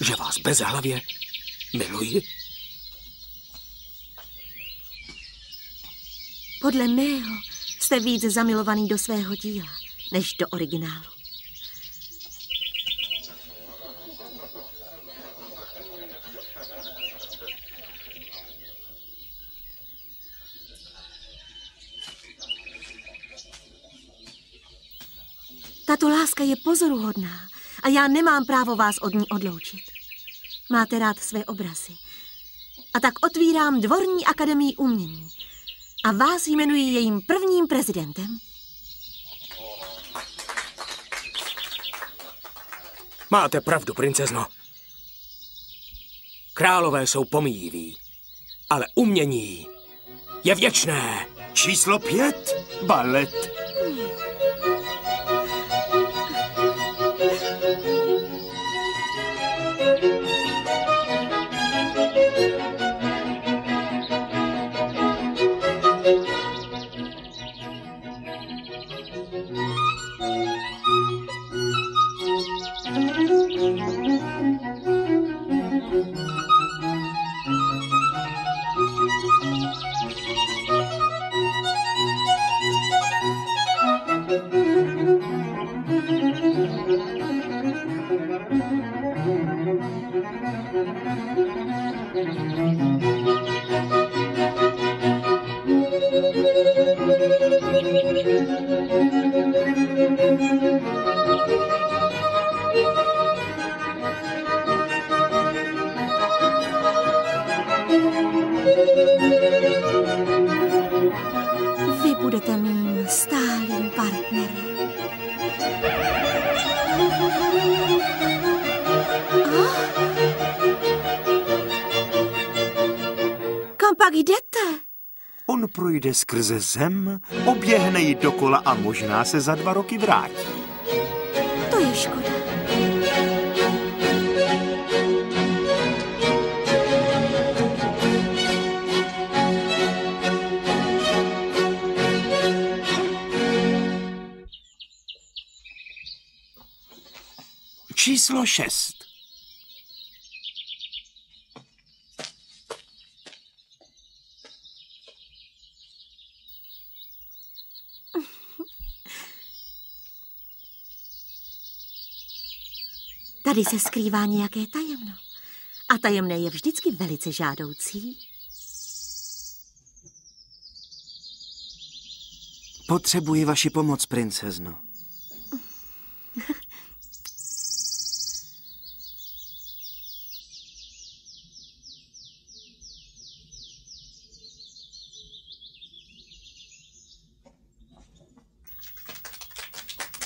že vás bezhlavě miluji. Podle mého jste víc zamilovaný do svého díla, než do originálu. Láska je pozoruhodná a já nemám právo vás od ní odloučit. Máte rád své obrazy. A tak otvírám Dvorní akademii umění a vás jmenuji jejím prvním prezidentem. Máte pravdu, princezno. Králové jsou pomíjiví, ale umění je věčné. Číslo pět, balet. Vy skrze zem, oběhne ji dokola a možná se za dva roky vrátí. To je škoda. Číslo šest. Tady se skrývá nějaké tajemno. A tajemné je vždycky velice žádoucí. Potřebuji vaši pomoc, princezno.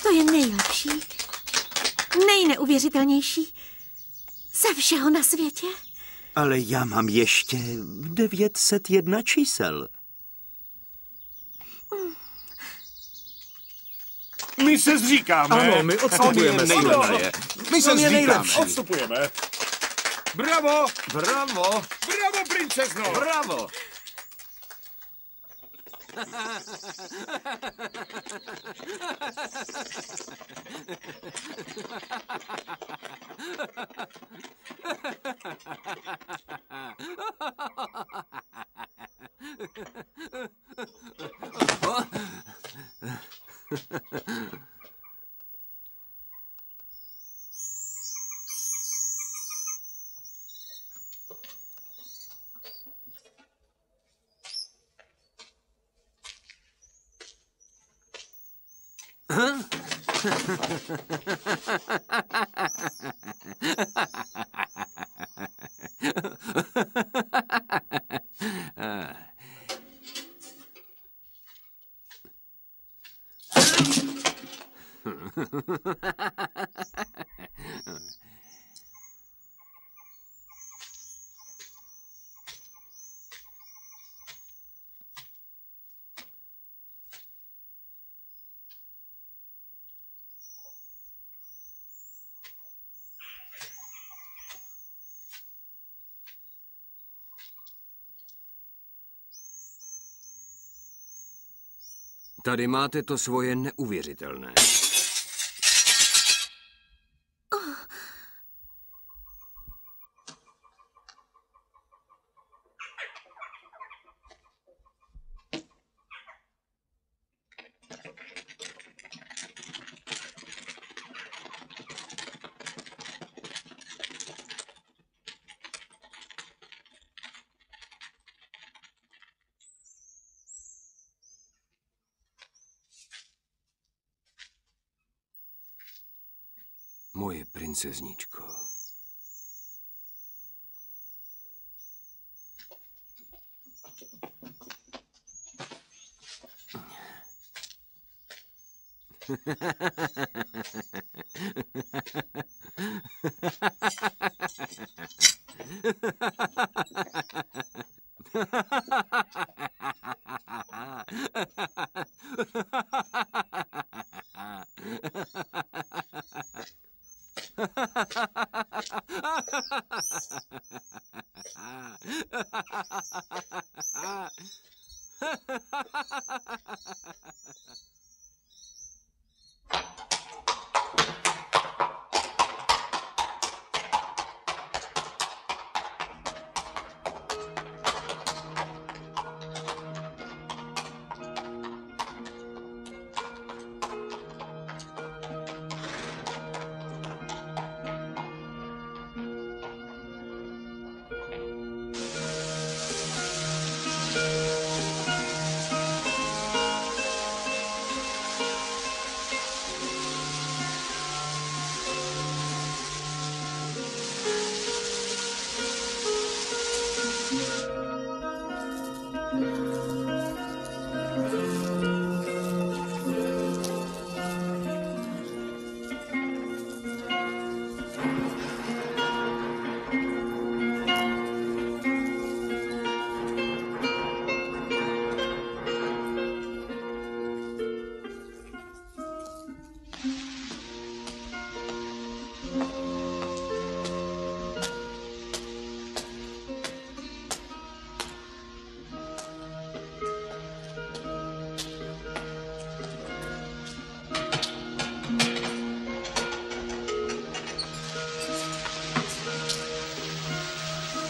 To je nejlepší, nejneuvěřitelnější ze všeho na světě. Ale já mám ještě 901 čísel. My se zříkáme. Ano, my odstupujeme, On je nejlepší. My se On je zříkáme. nejlepší. Odstupujeme. Bravo! Bravo! Bravo, princezno! Bravo! oh. Ha ha ha ha ha! Tady máte to svoje neuvěřitelné. Princezničko.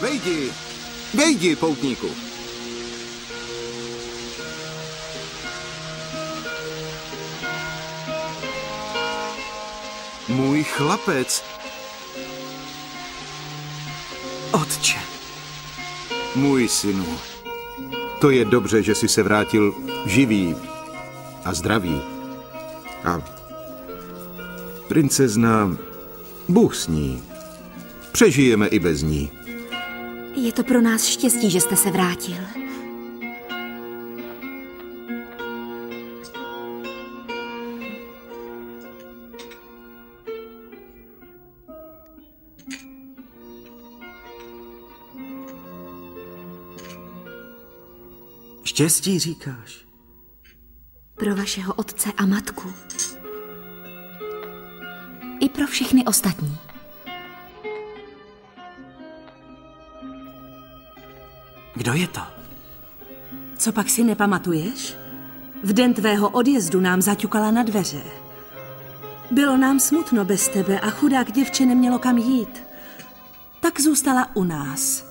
Vejdi, vejdi, poutníku. Můj chlapec. Otče. Můj synu, to je dobře, že jsi se vrátil živý a zdravý. A princezna, Bůh s ní. Přežijeme i bez ní. Je to pro nás štěstí, že jste se vrátil. Štěstí říkáš? Pro vašeho otce a matku. I pro všechny ostatní. Kdo je to? Co pak si nepamatuješ? V den tvého odjezdu nám zaťukala na dveře. Bylo nám smutno bez tebe a chudák děvče nemělo kam jít. Tak zůstala u nás.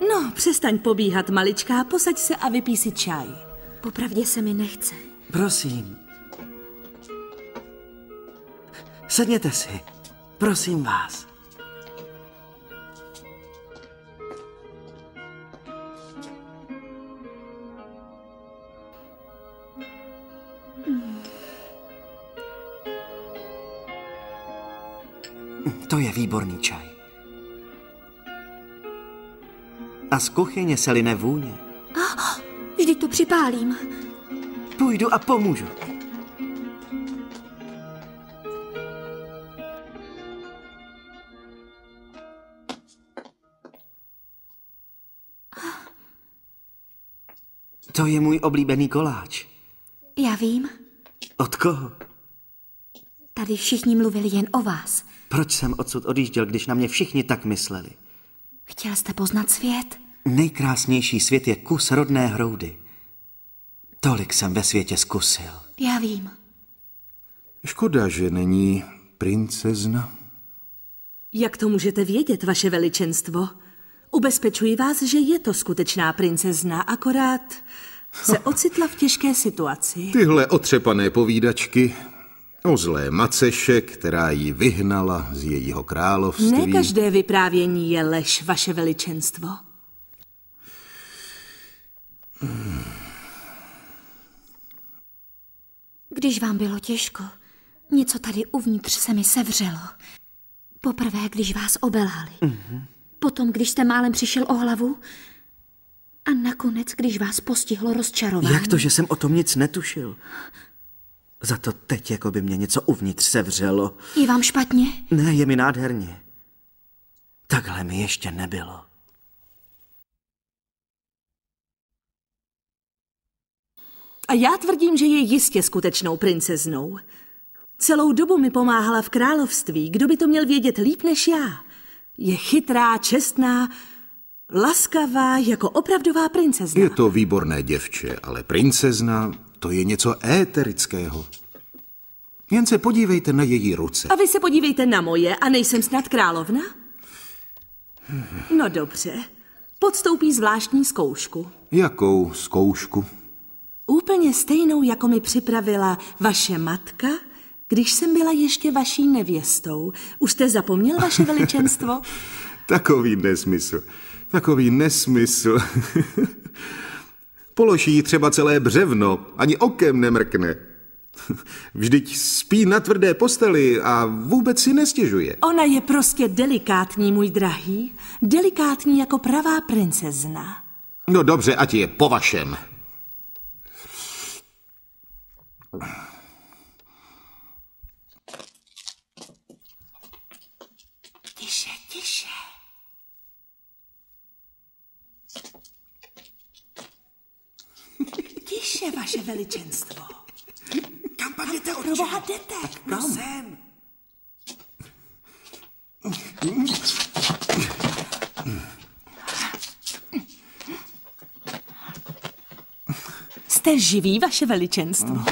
No, přestaň pobíhat, maličká, posaď se a vypij si čaj. Popravdě se mi nechce. Prosím. Sedněte si. Prosím vás. A z kuchyně se line vůně. Oh, vždyť to připálím. Půjdu a pomůžu. To je můj oblíbený koláč. Já vím. Od koho? Tady všichni mluvili jen o vás. Proč jsem odsud odjížděl, když na mě všichni tak mysleli? Chtěl jste poznat svět? Nejkrásnější svět je kus rodné hroudy. Tolik jsem ve světě zkusil. Já vím. Škoda, že není princezna. Jak to můžete vědět, vaše veličenstvo? Ubezpečuji vás, že je to skutečná princezna, akorát se ocitla v těžké situaci. Tyhle otřepané povídačky o zlé maceše, která ji vyhnala z jejího království. Ne každé vyprávění je lež, vaše veličenstvo. Když vám bylo těžko, něco tady uvnitř se mi sevřelo. Poprvé, když vás obelhali. Mm-hmm. Potom, když jste málem přišel o hlavu. A nakonec, když vás postihlo rozčarování. Jak to, že jsem o tom nic netušil? Za to teď, jako by mě něco uvnitř sevřelo. Je vám špatně? Ne, je mi nádherně. Takhle mi ještě nebylo. A já tvrdím, že je jistě skutečnou princeznou. Celou dobu mi pomáhala v království. Kdo by to měl vědět líp než já? Je chytrá, čestná, laskavá, jako opravdová princezna. Je to výborné děvče, ale princezna to je něco éterického. Jen se podívejte na její ruce. A vy se podívejte na moje a nejsem snad královna? No dobře. Podstoupí zvláštní zkoušku. Jakou zkoušku? Úplně stejnou, jako mi připravila vaše matka, když jsem byla ještě vaší nevěstou. Už jste zapomněl vaše veličenstvo? Takový nesmysl. Takový nesmysl. Položí jí třeba celé břevno, ani okem nemrkne. Vždyť spí na tvrdé posteli a vůbec si nestěžuje. Ona je prostě delikátní, můj drahý. Delikátní jako pravá princezna. No dobře, ať je po vašem. Tiše, tiše. Tiše, vaše veličenstvo. Kam pak jdete, Pro boha jdete? No sem. Jste živý, vaše veličenstvo?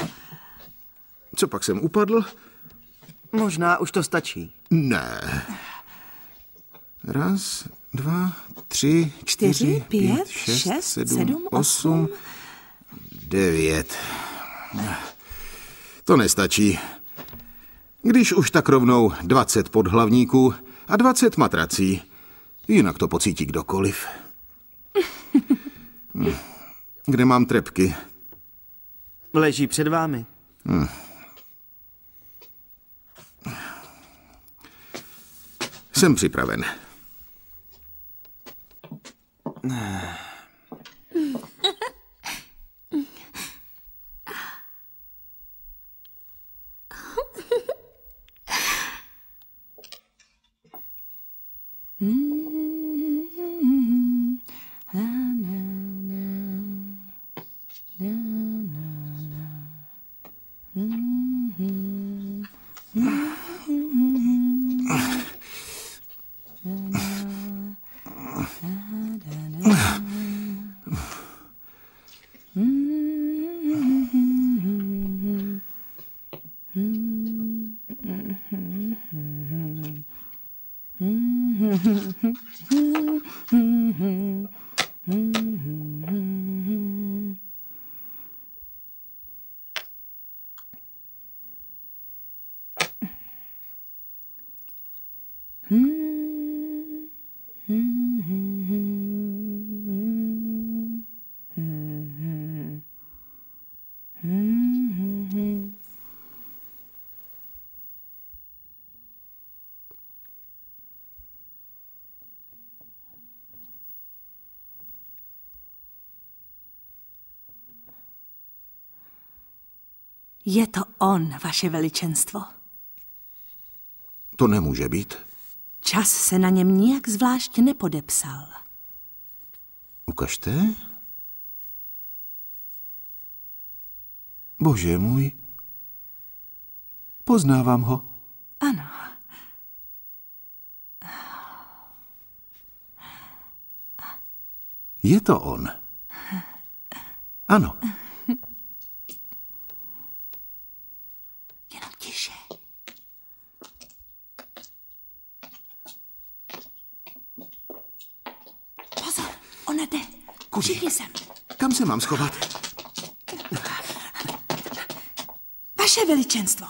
Co pak jsem upadl? Možná už to stačí. Ne. Raz, dva, tři, čtyři, Čtyři, pět, šest, sedm, osm. devět. To nestačí. Když už tak rovnou 20 podhlavníků a 20 matrací. Jinak to pocítí kdokoliv. Hm. Kde mám trepky? Leží před vámi. Hm. Jsem připraven. Je to on, vaše veličenstvo. To nemůže být. Čas se na něm nijak zvlášť nepodepsal. Ukažte. Bože můj. Poznávám ho. Ano. Je to on. Ano. Jenom tiše. Pozor, on jde. Všichni sem. Kam se mám schovat? Vaše veličenstvo.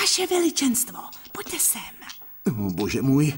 Vaše veličenstvo. Pojďte sem. O, bože můj.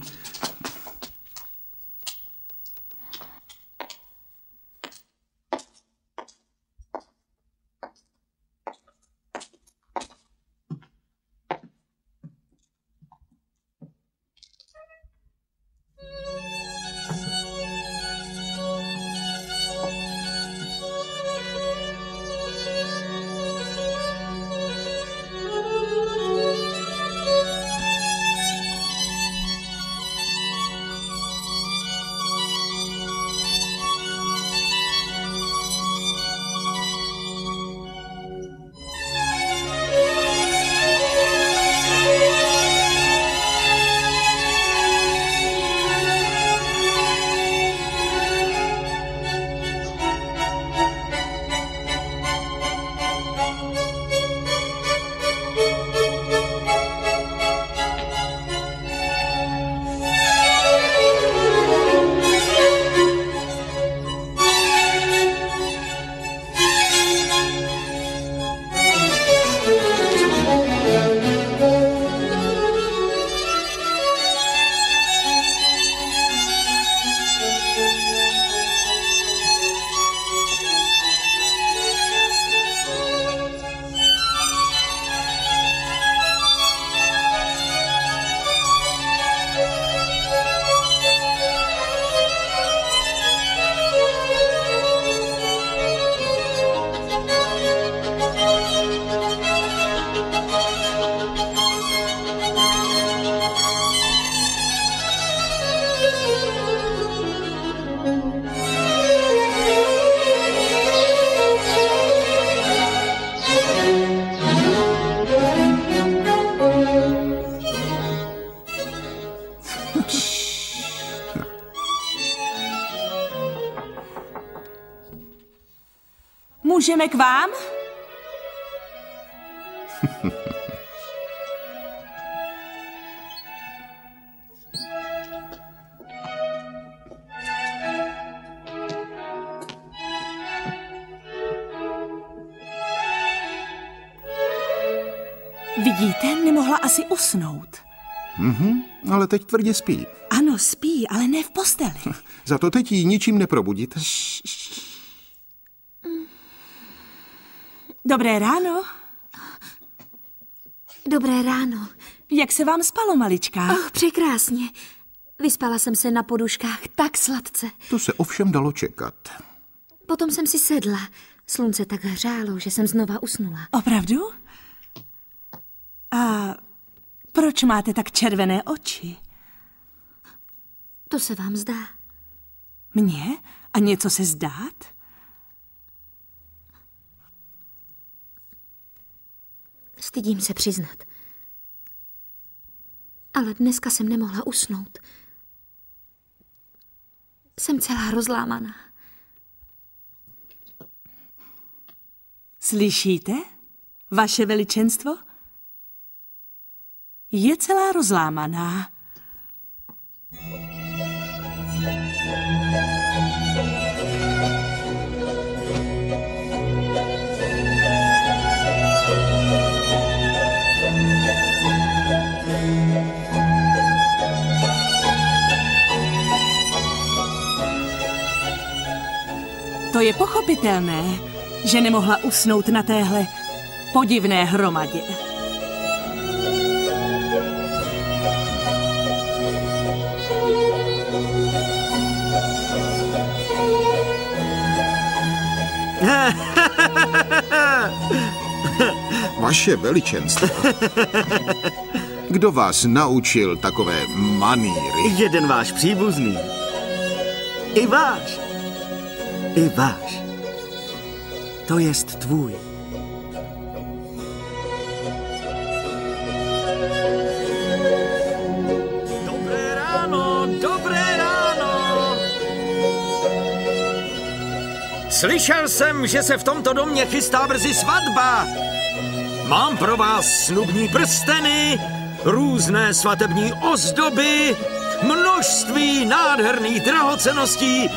Můžeme k vám? Vidíte, nemohla asi usnout. Mhm, ale teď tvrdě spí. Ano, spí, ale ne v posteli. Za to teď ji ničím neprobudíte. Dobré ráno. Dobré ráno. Jak se vám spalo, maličká? Oh, překrásně. Vyspala jsem se na poduškách tak sladce. To se ovšem dalo čekat. Potom jsem si sedla. Slunce tak hřálo, že jsem znova usnula. Opravdu? A proč máte tak červené oči? To se vám zdá. Mně? A něco se zdát? Stydím se přiznat. Ale dneska jsem nemohla usnout. Jsem celá rozlámaná. Slyšíte, vaše veličenstvo? Je celá rozlámaná. To je pochopitelné, že nemohla usnout na téhle podivné hromadě. Vaše veličenstvo. Kdo vás naučil takové maníry? Jeden váš příbuzný. I váš. I váš. To jest tvůj. Dobré ráno, dobré ráno. Slyšel jsem, že se v tomto domě chystá brzy svatba. Mám pro vás snubní prsteny, různé svatební ozdoby, množství nádherných drahoceností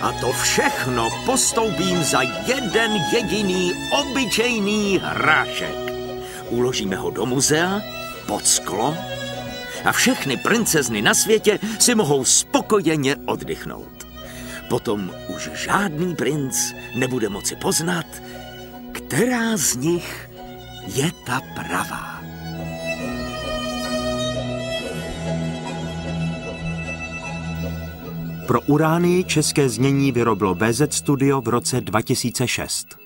a to všechno postoupím za jeden jediný obyčejný hrášek. Uložíme ho do muzea, pod sklo a všechny princezny na světě si mohou spokojeně oddychnout. Potom už žádný princ nebude moci poznat, která z nich je ta pravá. Pro Uránii české znění vyrobilo BZ Studio v roce 2006.